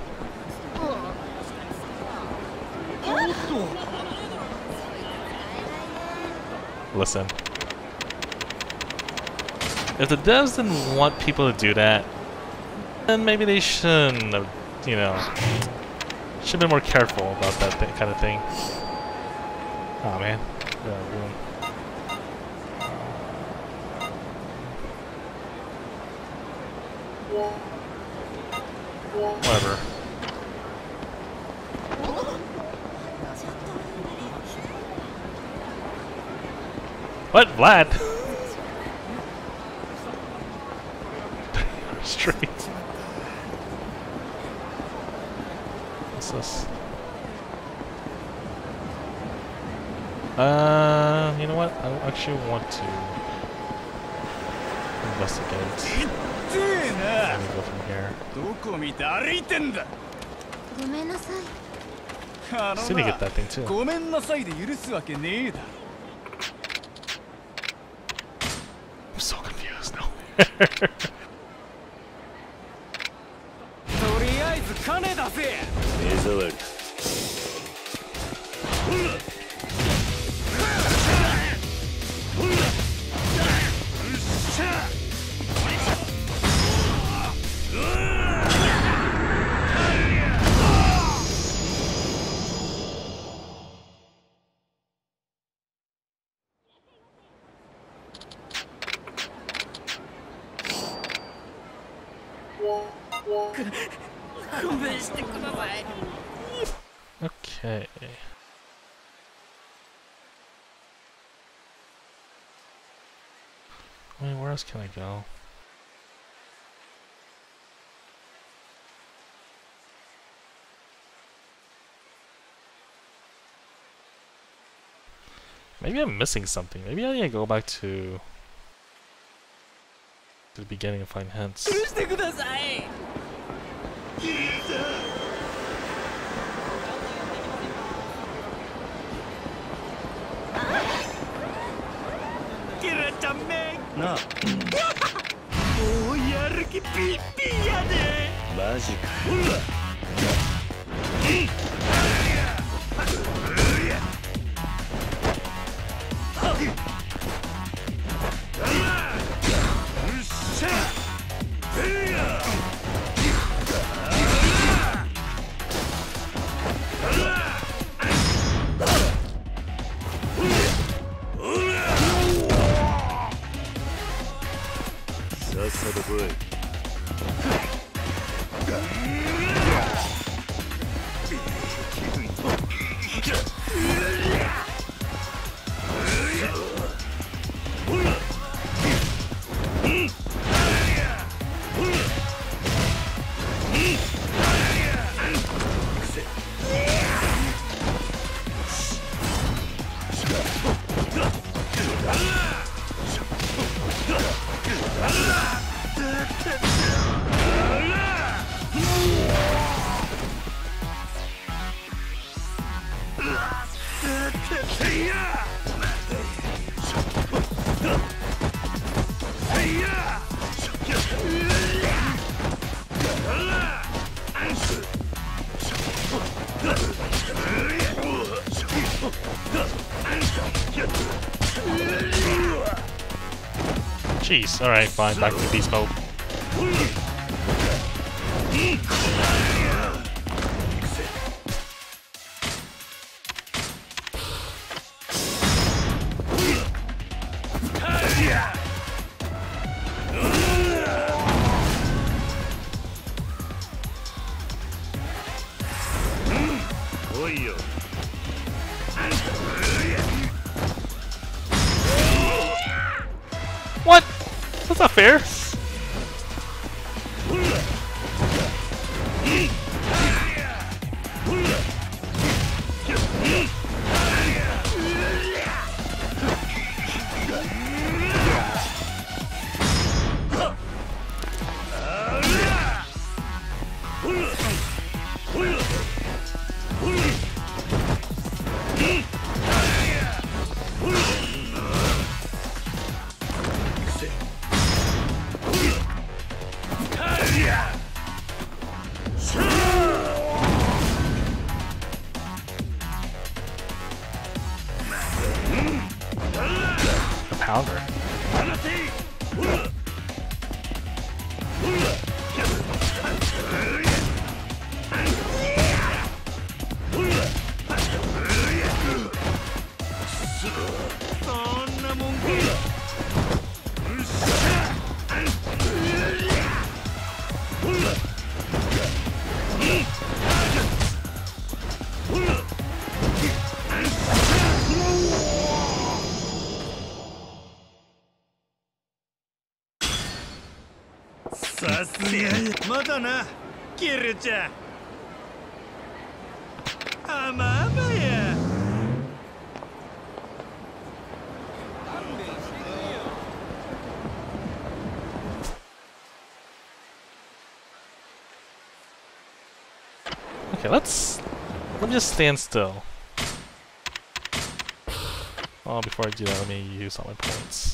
Listen. If the devs didn't want people to do that, then maybe they shouldn't have, you know, should be more careful about that thi- kind of thing. Oh man. Whatever. What, Vlad? Straight. What's this? Uh, you know what? I actually want to investigate. てえ Let me go from here. どこ見て歩いてんだごめんなさいあ Still の need to な get that thing too. ごめんなさいで許すわけねえだ I'm so confused now. else can I go? Maybe I'm missing something. Maybe I need to go back to, the beginning and find hints. It to! な。あ、もうやる気ピッピやで。マジか。ほら、うん Alright, fine, back to beast mode. Fair. Okay, let's let me just stand still. Oh, before I do that, let me use all my points.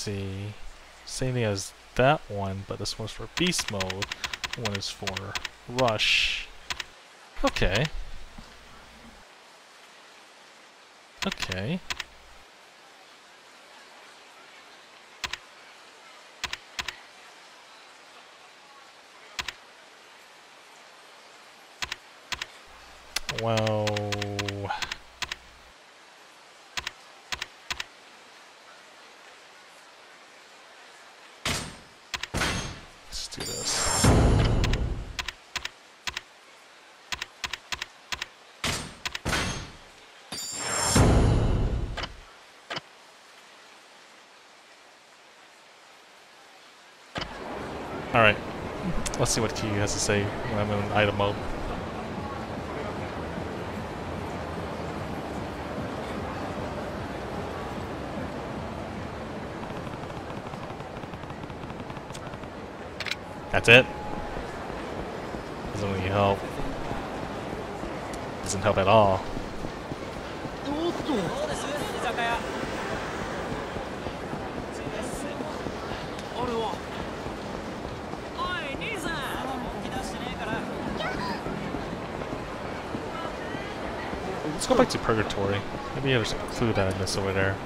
See. Same thing as that one, but this one's for beast mode. One is for rush. Okay. Okay. Well... Alright. Let's see what Q has to say when I'm in item mode. That's it. Doesn't really help. Doesn't help at all. Go back to Purgatory. Maybe there's a clue that I missed over there.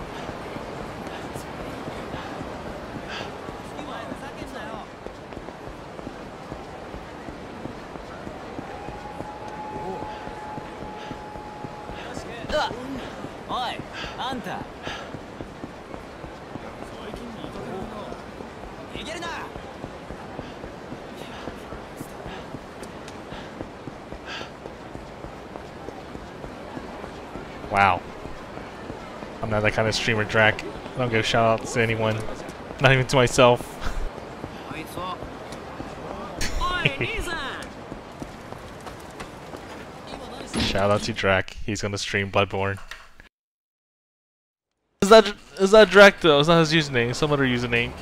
kind of streamer drac. I don't give shoutouts to anyone. Not even to myself. shout out to Drac. He's gonna stream Bloodborne. Is that is that Drac though? Is that his username. Some other username.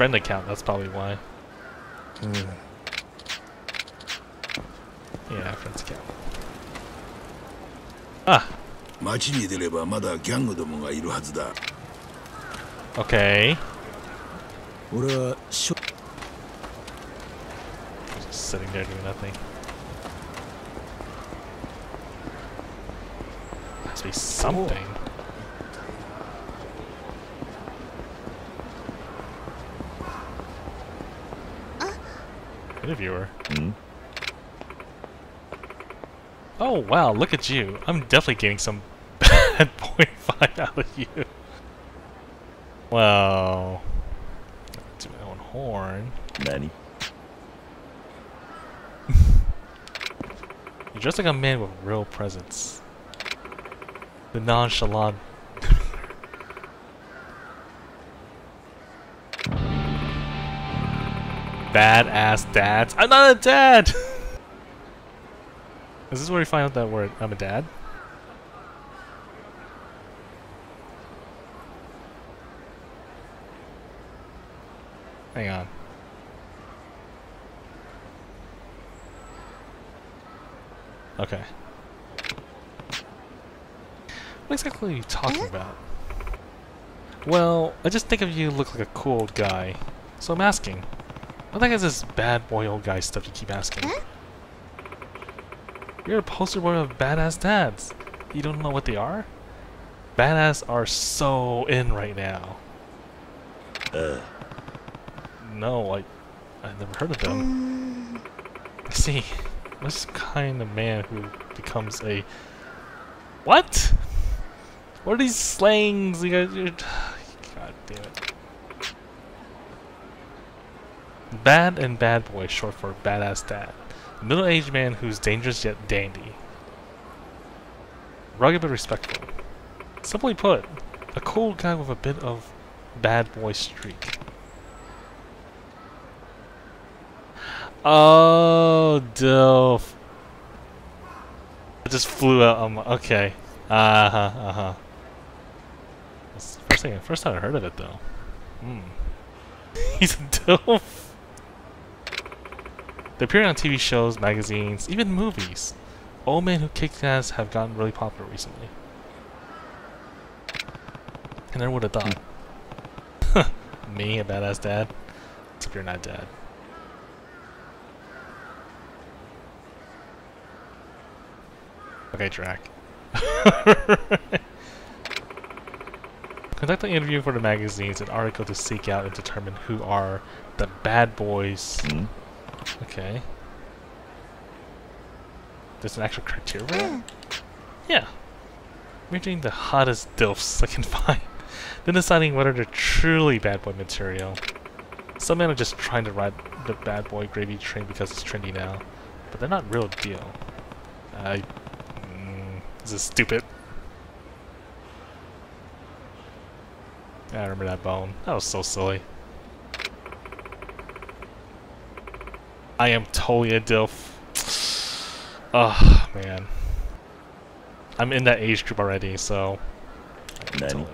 friend account, that's probably why. Yeah, friend's account. Ah, 街に出ればまだギャングどもがいるはずだ okay. 俺はしょ Just sitting there doing nothing. Has to be something. Interviewer. Hmm? Oh wow, look at you. I'm definitely getting some bad boy vibe out of you. Well, to my own horn. Nanny? You're just like a man with real presence. The nonchalant. Badass dads. I'm not a dad! Is this where we find out that word? I'm a dad? Hang on. Okay. What exactly are you talking hmm? about? Well, I just think of you look like a cool old guy. So I'm asking. What the heck is this bad boy old guy stuff you keep asking? You're a poster boy of badass dads. You don't know what they are? Badass are so in right now. Uh, No, I, I've never heard of them. I see. This kind of man who becomes a what? What are these slangs? You guys, you're, God damn it. Bad and bad boy, short for badass dad. Middle-aged man who's dangerous yet dandy. Rugged but respectful. Simply put, a cool guy with a bit of bad boy streak. Oh, Dilf. I just flew out. Um, okay. Uh huh. Uh huh. First thing, first time I heard of it though. Hmm. He's a Dilf. They appear on TV shows, magazines, even movies. Old men who kick ass have gotten really popular recently. I never would have thought. Me, a badass dad? Except you're not dad. Okay, Drac. Conduct an interview for the magazines, an article to seek out and determine who are the bad boys. hmm? Okay. There's an actual criteria yeah. We're doing the hottest dilfs I can find. Then deciding whether they're truly bad boy material. Some men are just trying to ride the bad boy gravy train because it's trendy now. But they're not real deal. I... Mm, this is stupid. I remember that bone. That was so silly. I am totally a DILF. Oh, man. I'm in that age group already, so... Totally.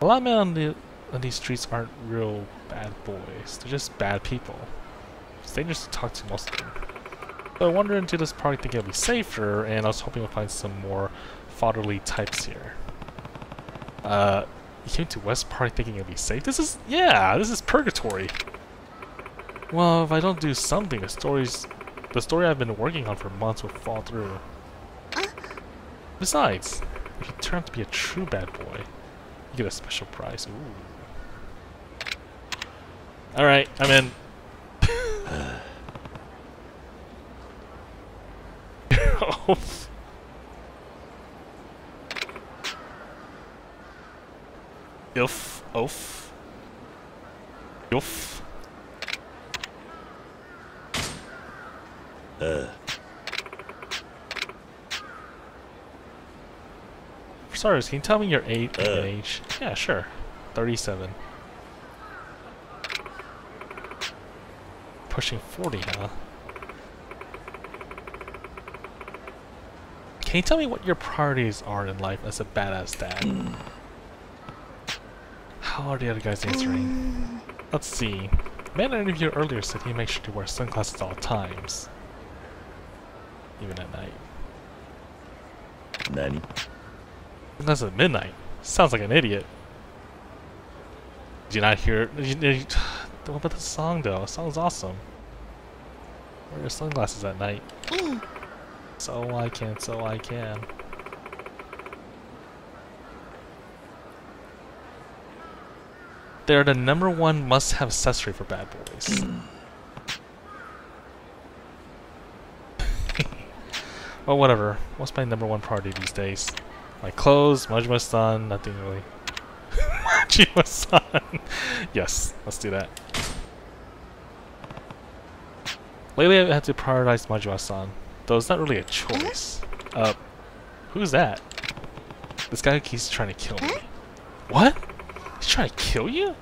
A lot of men on, the, on these streets aren't real bad boys. They're just bad people. It's dangerous to talk to most of them. So I wandered into this park thinking it'd be safer, and I was hoping to find some more fatherly types here. Uh, you came to West Park thinking it'd be safe? This is, yeah, this is purgatory. Well, if I don't do something, the stories, the story I've been working on for months will fall through. Besides, if you turn out to be a true bad boy, you get a special prize. Ooh. Alright, I'm in. oh. Ilf. Oaf. Yoof. Uh, Sorry, can you tell me your age? Uh. age? Yeah, sure. 37. Pushing 40, huh? Can you tell me what your priorities are in life as a badass dad? How are the other guys answering? Let's see. Man I interviewed earlier said he makes sure to wear sunglasses at all times. Even at night. 何 Sunglasses at midnight? Sounds like an idiot. Did you not hear did you, did you, What about the song though? The song's awesome. Wear your sunglasses at night. Hmm. So I can, so I can. They're the number one must-have accessory for bad boys. well, whatever. What's my number one priority these days? My clothes, Majima-san, nothing really. Majima-san! yes, let's do that. Lately I've had to prioritize Majima-san, though it's not really a choice. Uh, who's that? This guy keeps trying to kill me. What? Trying to kill you?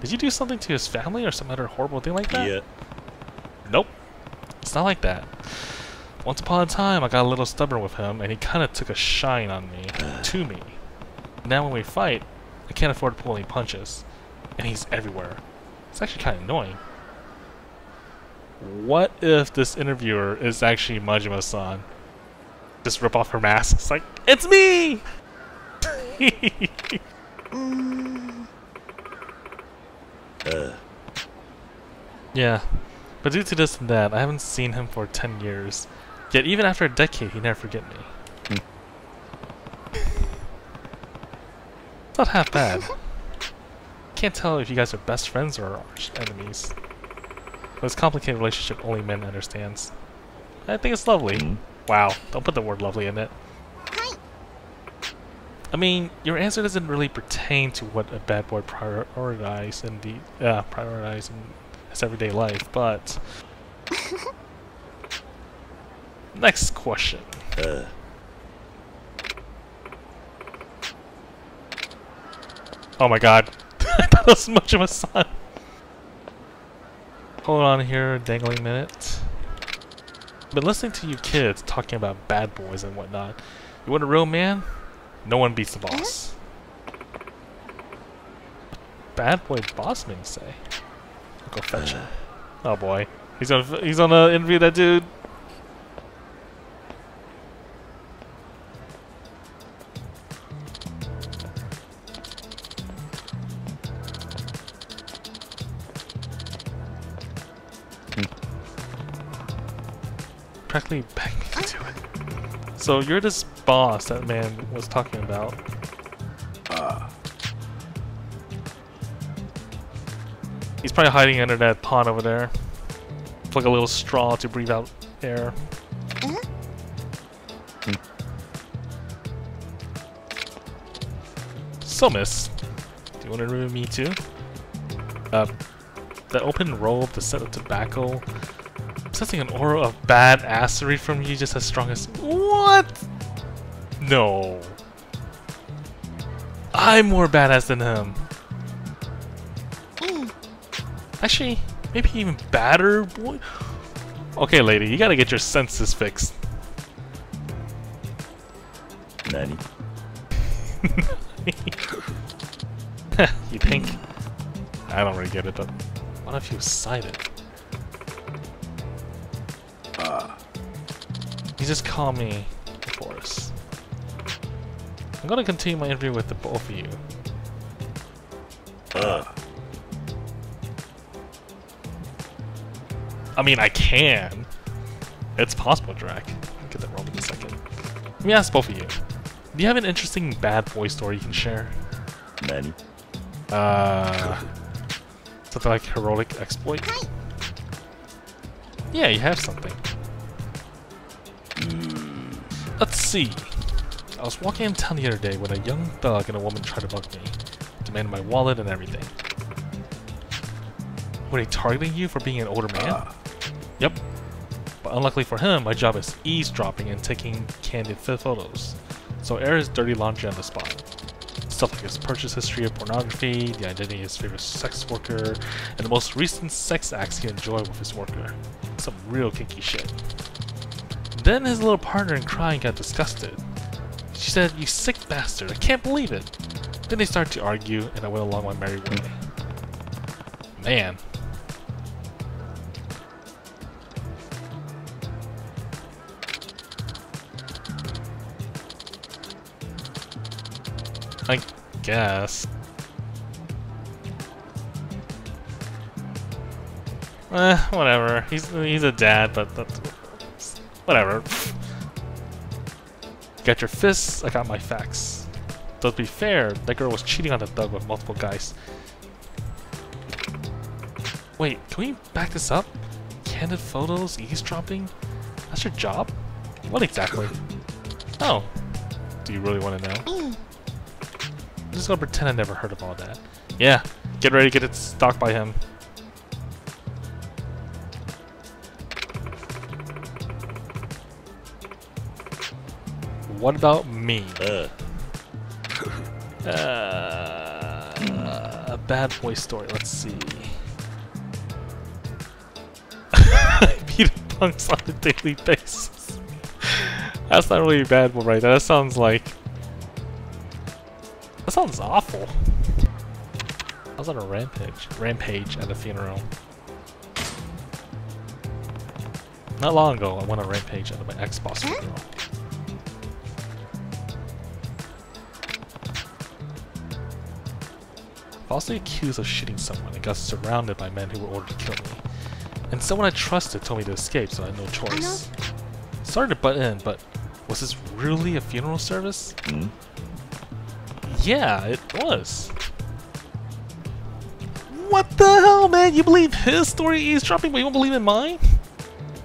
Did you do something to his family or some other horrible thing like that? Yeah. Nope. It's not like that. Once upon a time, I got a little stubborn with him, and he kind of took a shine on me, to me. Now when we fight, I can't afford to pull any punches, and he's everywhere. It's actually kind of annoying. What if this interviewer is actually Majima-san? Just rip off her mask. It's like, it's me! Uh, Yeah, but due to this and that, I haven't seen him for 10 years. Yet even after a decade, he never forget me. it's not half bad. Can't tell if you guys are best friends or arch enemies. But it's a complicated relationship only men understands. I think it's lovely. Mhm. Wow, don't put the word lovely in it. I mean, your answer doesn't really pertain to what a bad boy prioritize in the uh, prioritize in his everyday life, but next question. uh, Oh my god, that was much of a son. Hold on here, dangling minute. Been listening to you kids talking about bad boys and whatnot. You want a real man? No one beats the boss. Bad boy boss men say. Go fetch him. Uh, oh boy, he's on he's on a interview that dude. Hmm. Practically bang me into it. So you're this boss that man was talking about. He's probably hiding under that pond over there. It's like a little straw to breathe out air. So, miss, do you want to interview me too? Uh, the open roll of the set of tobacco, sensing an aura of badassery from you just as strong as. What? No. I'm more badass than him. Actually, maybe even badder, boy. Okay, lady, you gotta get your senses fixed. 何 you think? I don't really get it, but what if you was sighted? You just call me Forrest. I'm gonna continue my interview with the both of you. Uh, I mean, I can. It's possible, Drac. I'll get that wrong in a second. Let me ask both of you. Do you have an interesting bad boy story you can share? Many. Uh, something like heroic exploit? Yeah, you have something. Let's see. I was walking in town the other day when a young thug and a woman tried to bug me, demanded my wallet and everything. Were they targeting you for being an older man? Yep. But unluckily for him, my job is eavesdropping and taking candid photos. So air his dirty laundry on the spot. Stuff like his purchase history of pornography, the identity of his favorite sex worker, and the most recent sex acts he enjoyed with his worker. Some real kinky shit. Then his little partner in crime got disgusted. She said, You sick bastard, I can't believe it. Then they started to argue, and I went along my merry way. Man, guess. Eh, whatever. He's he's a dad, but that's whatever. Got your fists, I got my facts. To be fair, that girl was cheating on the thug with multiple guys. Wait, can we back this up? Candid photos, eavesdropping? That's your job? What exactly? Oh. Do you really want to know? I'm just gonna pretend I never heard of all that. Yeah, get ready to get it stalked by him. What about me? Uh, Uh, a bad boy story. Let's see. I beat punks on a daily basis. That's not really a bad one, right? That sounds like. That sounds awful. I was on a rampage. Rampage at a funeral. Not long ago, I went on a rampage at my ex-boss funeral. falsely accused of shooting someone and got surrounded by men who were ordered to kill me. And someone I trusted told me to escape, so I had no choice. Sorry to butt in, but was this really a funeral service? Hmm? Yeah, it was. What the hell, man? You believe his story eavesdropping, but you won't believe in mine?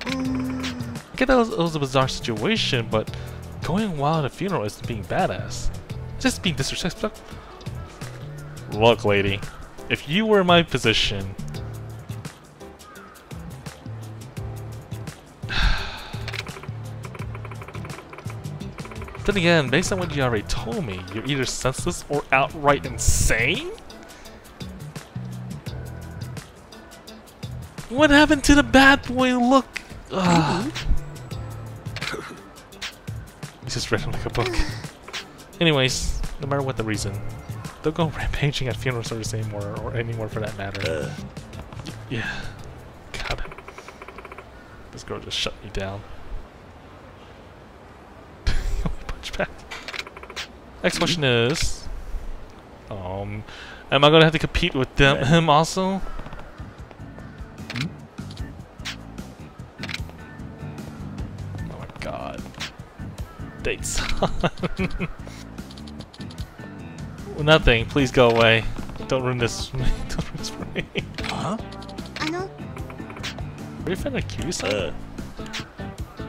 I get that it was, it was a bizarre situation, but going wild at a funeral isn't being badass. Just being disrespectful. Look, lady, if you were in my position, then again, based on what you already told me, you're either senseless or outright insane? What happened to the bad boy look? Ugh. He's just him like a book. Anyways, no matter what the reason, don't go rampaging at funeral service anymore, or anymore for that matter. uh, Yeah. God. This girl just shut me down. Punch back. Next question is... Um... Am I gonna have to compete with them, him also? Oh my god. Dates. Nothing. Please go away. Don't ruin this. Don't ruin this for me. あの Are you a fan of uh,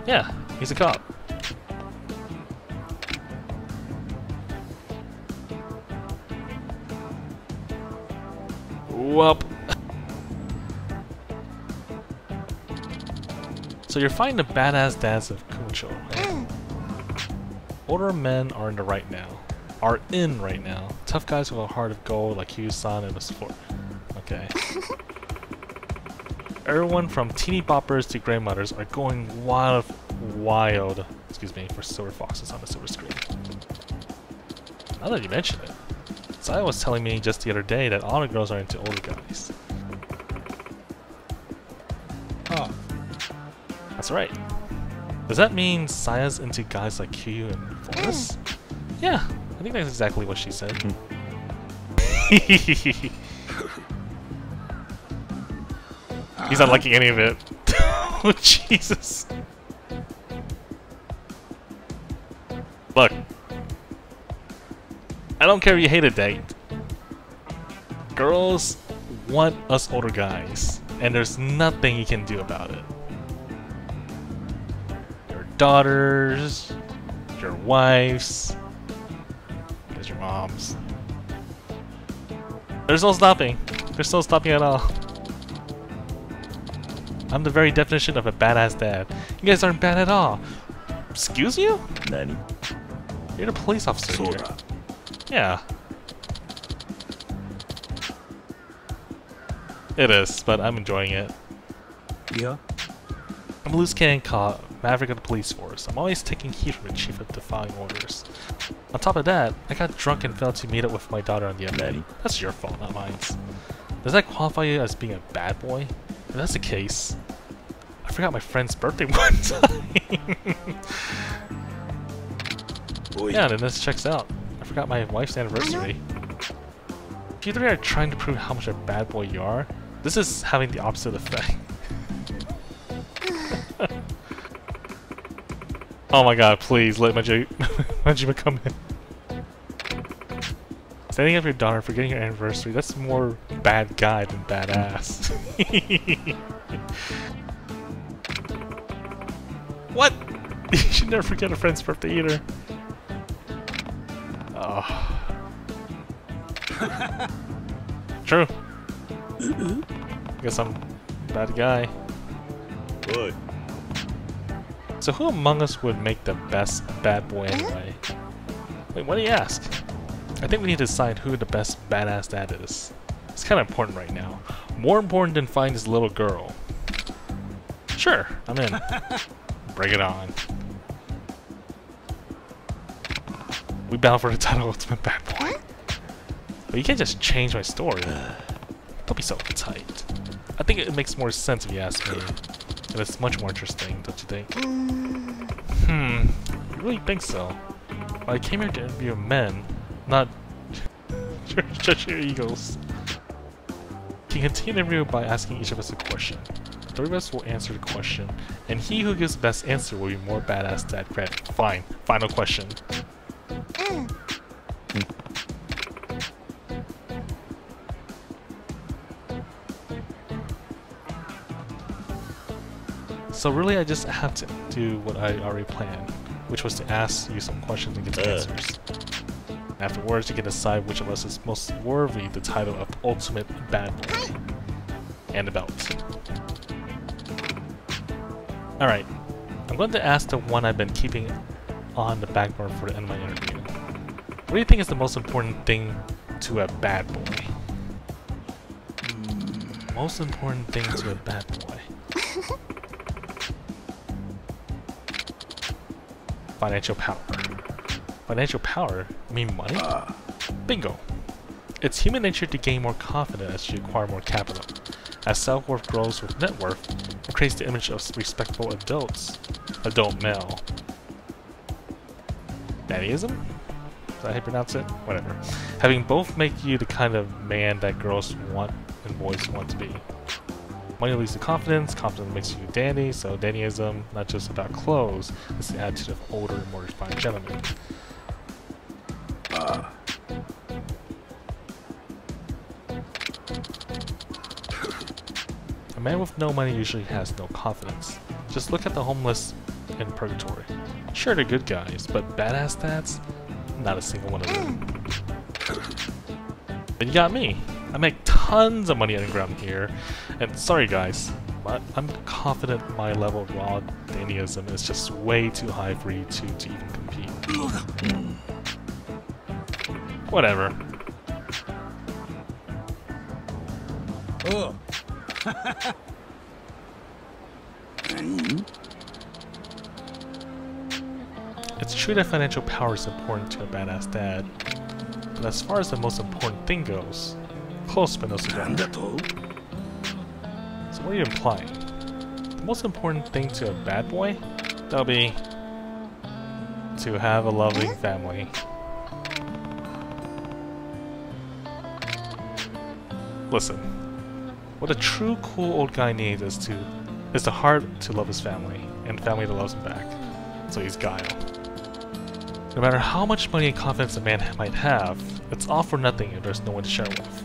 Yeah, he's a cop. Welp. So you're fighting the badass dads of right? Older men are in the right now. Are in right now. Tough guys with a heart of gold like Kiryu-san and a sport. Okay. Everyone from teeny boppers to grandmothers are going wild, wild, excuse me, for silver foxes on the silver screen. Now that you mention it, Saya was telling me just the other day that all the girls are into older guys. Ah. That's right. Does that mean Saya's into guys like Kiryu and Forrest? Yeah, I think that's exactly what she said. He's not liking any of it. oh, Jesus. Look. I don't care if you hate a date. Girls want us older guys, and there's nothing you can do about it. Your daughters, your wives, there's your moms. There's no stopping. There's no stopping at all. I'm the very definition of a badass dad. You guys aren't bad at all. Excuse you? None. You're the police officer Sora. here. Yeah. It is, but I'm enjoying it. Yeah? I'm a loose cannon caught, maverick of the police force. I'm always taking heat from the chief of defying orders. On top of that, I got drunk and failed to meet up with my daughter on the event. That's your fault, not mine. Does that qualify you as being a bad boy? If that's the case, I forgot my friend's birthday one time. yeah, then this checks out. Forgot my wife's anniversary. you three are trying to prove how much a bad boy you are, this is having the opposite effect. oh my god, please let Majima, Majima come in. Standing up your daughter, forgetting your anniversary, that's more bad guy than badass. what? you should never forget a friend's birthday either. Oh. True. Guess I'm a bad guy. Boy. So who among us would make the best bad boy anyway? Wait, what do you ask? I think we need to decide who the best badass dad is. It's kind of important right now. More important than find this little girl. Sure, I'm in. Bring it on. We battle for the title of Ultimate Bad Boy. But you can't just change my story. Don't be so uptight. I think it makes more sense if you ask me. And it's much more interesting, don't you think? Hmm, you really think so? Well, I came here to interview men, not judge your egos. You can continue the interview by asking each of us a question. Three of us will answer the question, and he who gives the best answer will be more badass dad credit. Fine. Final question. So really I just have to do what I already planned, which was to ask you some questions and get Uh. answers. Afterwards, you can decide which of us is most worthy the title of Ultimate Bad Boy. And the belt. Alright, I'm going to ask the one I've been keeping on the back burner for the end of my interview. What do you think is the most important thing to a bad boy? Most important thing to a bad boy. Financial power. Financial power? Mean money? Bingo! It's human nature to gain more confidence as you acquire more capital. As self-worth grows with net worth, it creates the image of respectable adults. Adult male. Daddyism? Is that how you pronounce it? Whatever. Having both make you the kind of man that girls want and boys want to be. Money leads to confidence, confidence makes you dandy, so dandyism, not just about clothes, it's the attitude of older, more refined gentlemen. A man with no money usually has no confidence. Just look at the homeless in purgatory. Sure, they're good guys, but badass stats? Not a single one of them. Then you got me. I make tons of money underground here, and sorry guys, but I'm confident my level of raw dandyism is just way too high for you two to even compete. Whatever. Oh. It's true that financial power is important to a badass dad, but as far as the most important thing goes, close but no cigar. So what are you implying? The most important thing to a bad boy? That'll be to have a loving family. Listen, what a true cool old guy needs is to is the heart to love his family, and family that loves him back. So he's Guile. No matter how much money and confidence a man might have, it's all for nothing if there's no one to share with.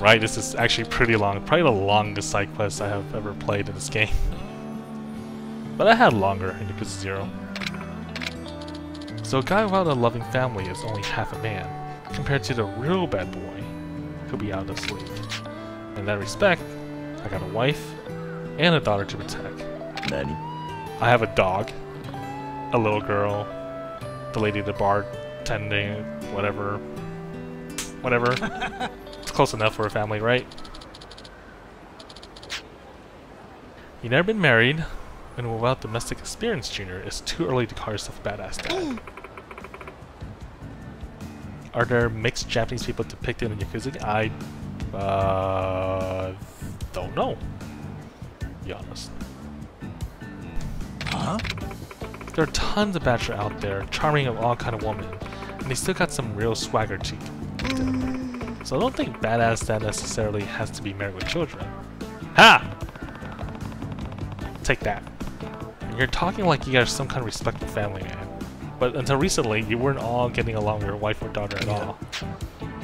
Right, this is actually pretty long. Probably the longest side quest I have ever played in this game. But I had longer in Yakuza 0. So a guy without a loving family is only half a man, compared to the real bad boy, who'll be out of league. In that respect, I got a wife and a daughter to protect. I have a dog, a little girl, the lady at the bar tending, whatever. Whatever. it's close enough for a family, right? You've never been married, and without domestic experience, Junior, it's too early to call yourself a badass dad. Are there mixed Japanese people depicted in Yakuza? I, uh, don't know. Be honest. Huh? There are tons of bachelor out there, charming of all kind of women, and they still got some real swagger to them. So I don't think badass that necessarily has to be married with children. Ha! Take that. You're talking like you got some kind of respectful family, man. But until recently, you weren't all getting along with your wife or daughter at all.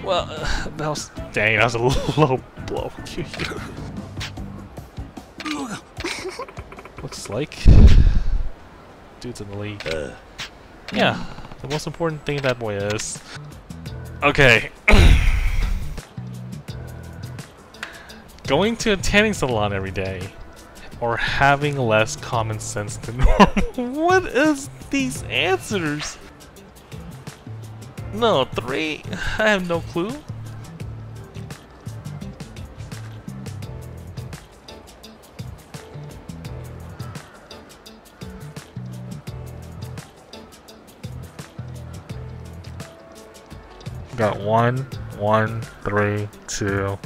Well, uh, that was... Dang, that was a low blow. Looks like... Dude's in the league. Uh, Yeah, the most important thing that boy is... Okay. Going to a tanning salon every day. Or having less common sense than normal. what is these answers? No, three? I have no clue. Got one, one, three, two.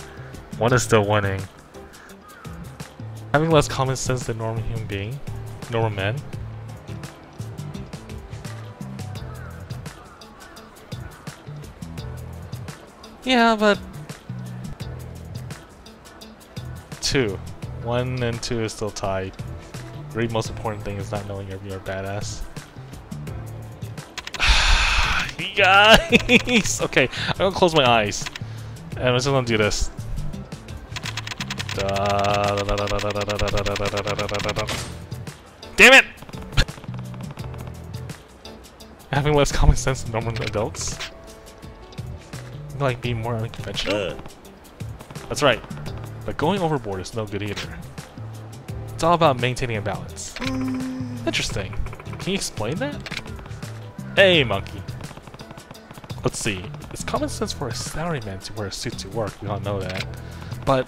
One is still winning. Having less common sense than normal human being, normal men. Yeah, but two, one and two is still tied. The most important thing is not knowing you're, you're a badass. Guys! Okay, I'm gonna close my eyes. And I'm just gonna do this. Damn it! Having less common sense than normal adults. Like being more unconventional. uh, That's right. But going overboard is no good either. It's all about maintaining a balance. Interesting. Can you explain that? Hey, monkey. Let's see. It's common sense for a salaryman to wear a suit to work, we all know that. But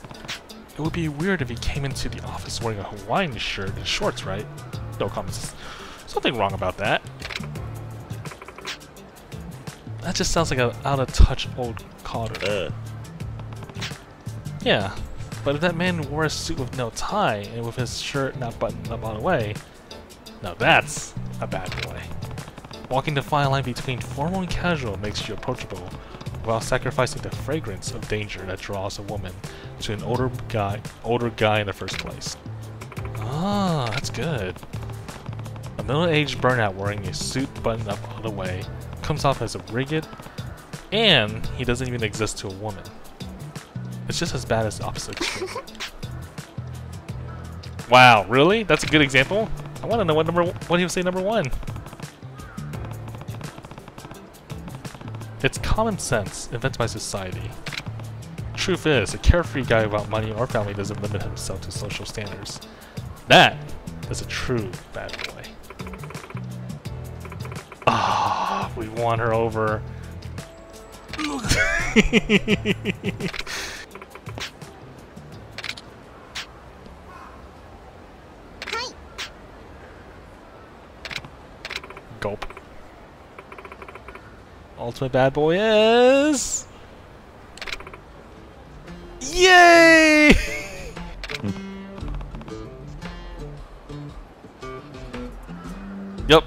it would be weird if he came into the office wearing a Hawaiian shirt and shorts, right? No common sense. Something wrong about that. That just sounds like an out-of-touch old cotter. uh, Yeah, but if that man wore a suit with no tie and with his shirt not buttoned up all the way, now that's a bad boy. Walking the fine line between formal and casual makes you approachable, while sacrificing the fragrance of danger that draws a woman to an older guy, older guy in the first place. Ah, that's good. A middle-aged burnout wearing a suit buttoned up all the way comes off as a rigid, and he doesn't even exist to a woman. It's just as bad as the opposite extreme. wow, really? That's a good example? I want to know what number what he would say number one. It's common sense, invented by society. Truth is, a carefree guy without money or family doesn't limit himself to social standards. That is a true bad boy. Ah, we won her over. Ultimate bad boy is. Yay! yep.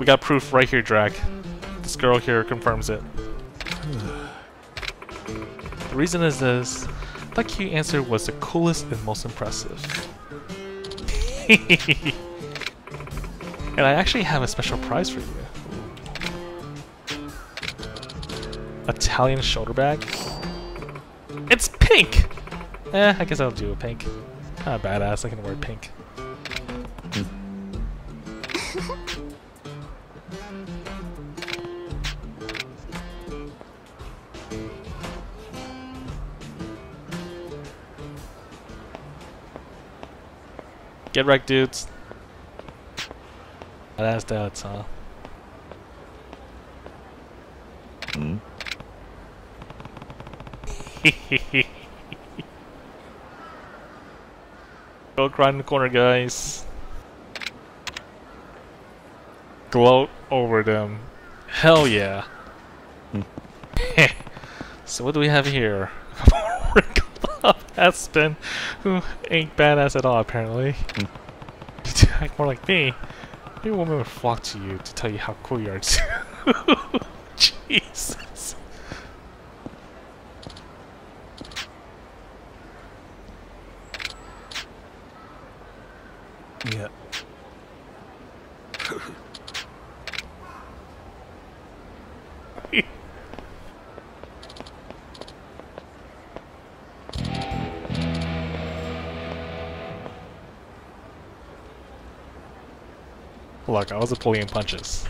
We got proof right here, Drag. This girl here confirms it. the reason is this. That cute answer was the coolest and most impressive. and I actually have a special prize for you. Italian shoulder bag. It's pink! Eh, I guess I'll do a pink. Ah, badass, I can wear pink. Get wrecked, dudes. Badass dads, huh? hmm? Go cry in the corner, guys. Gloat over them. Hell yeah. so what do we have here? Aspen, who ain't badass at all apparently. act more like me, a woman would flock to you to tell you how cool you are too. Jesus. いや Look, I wasn't pulling punches.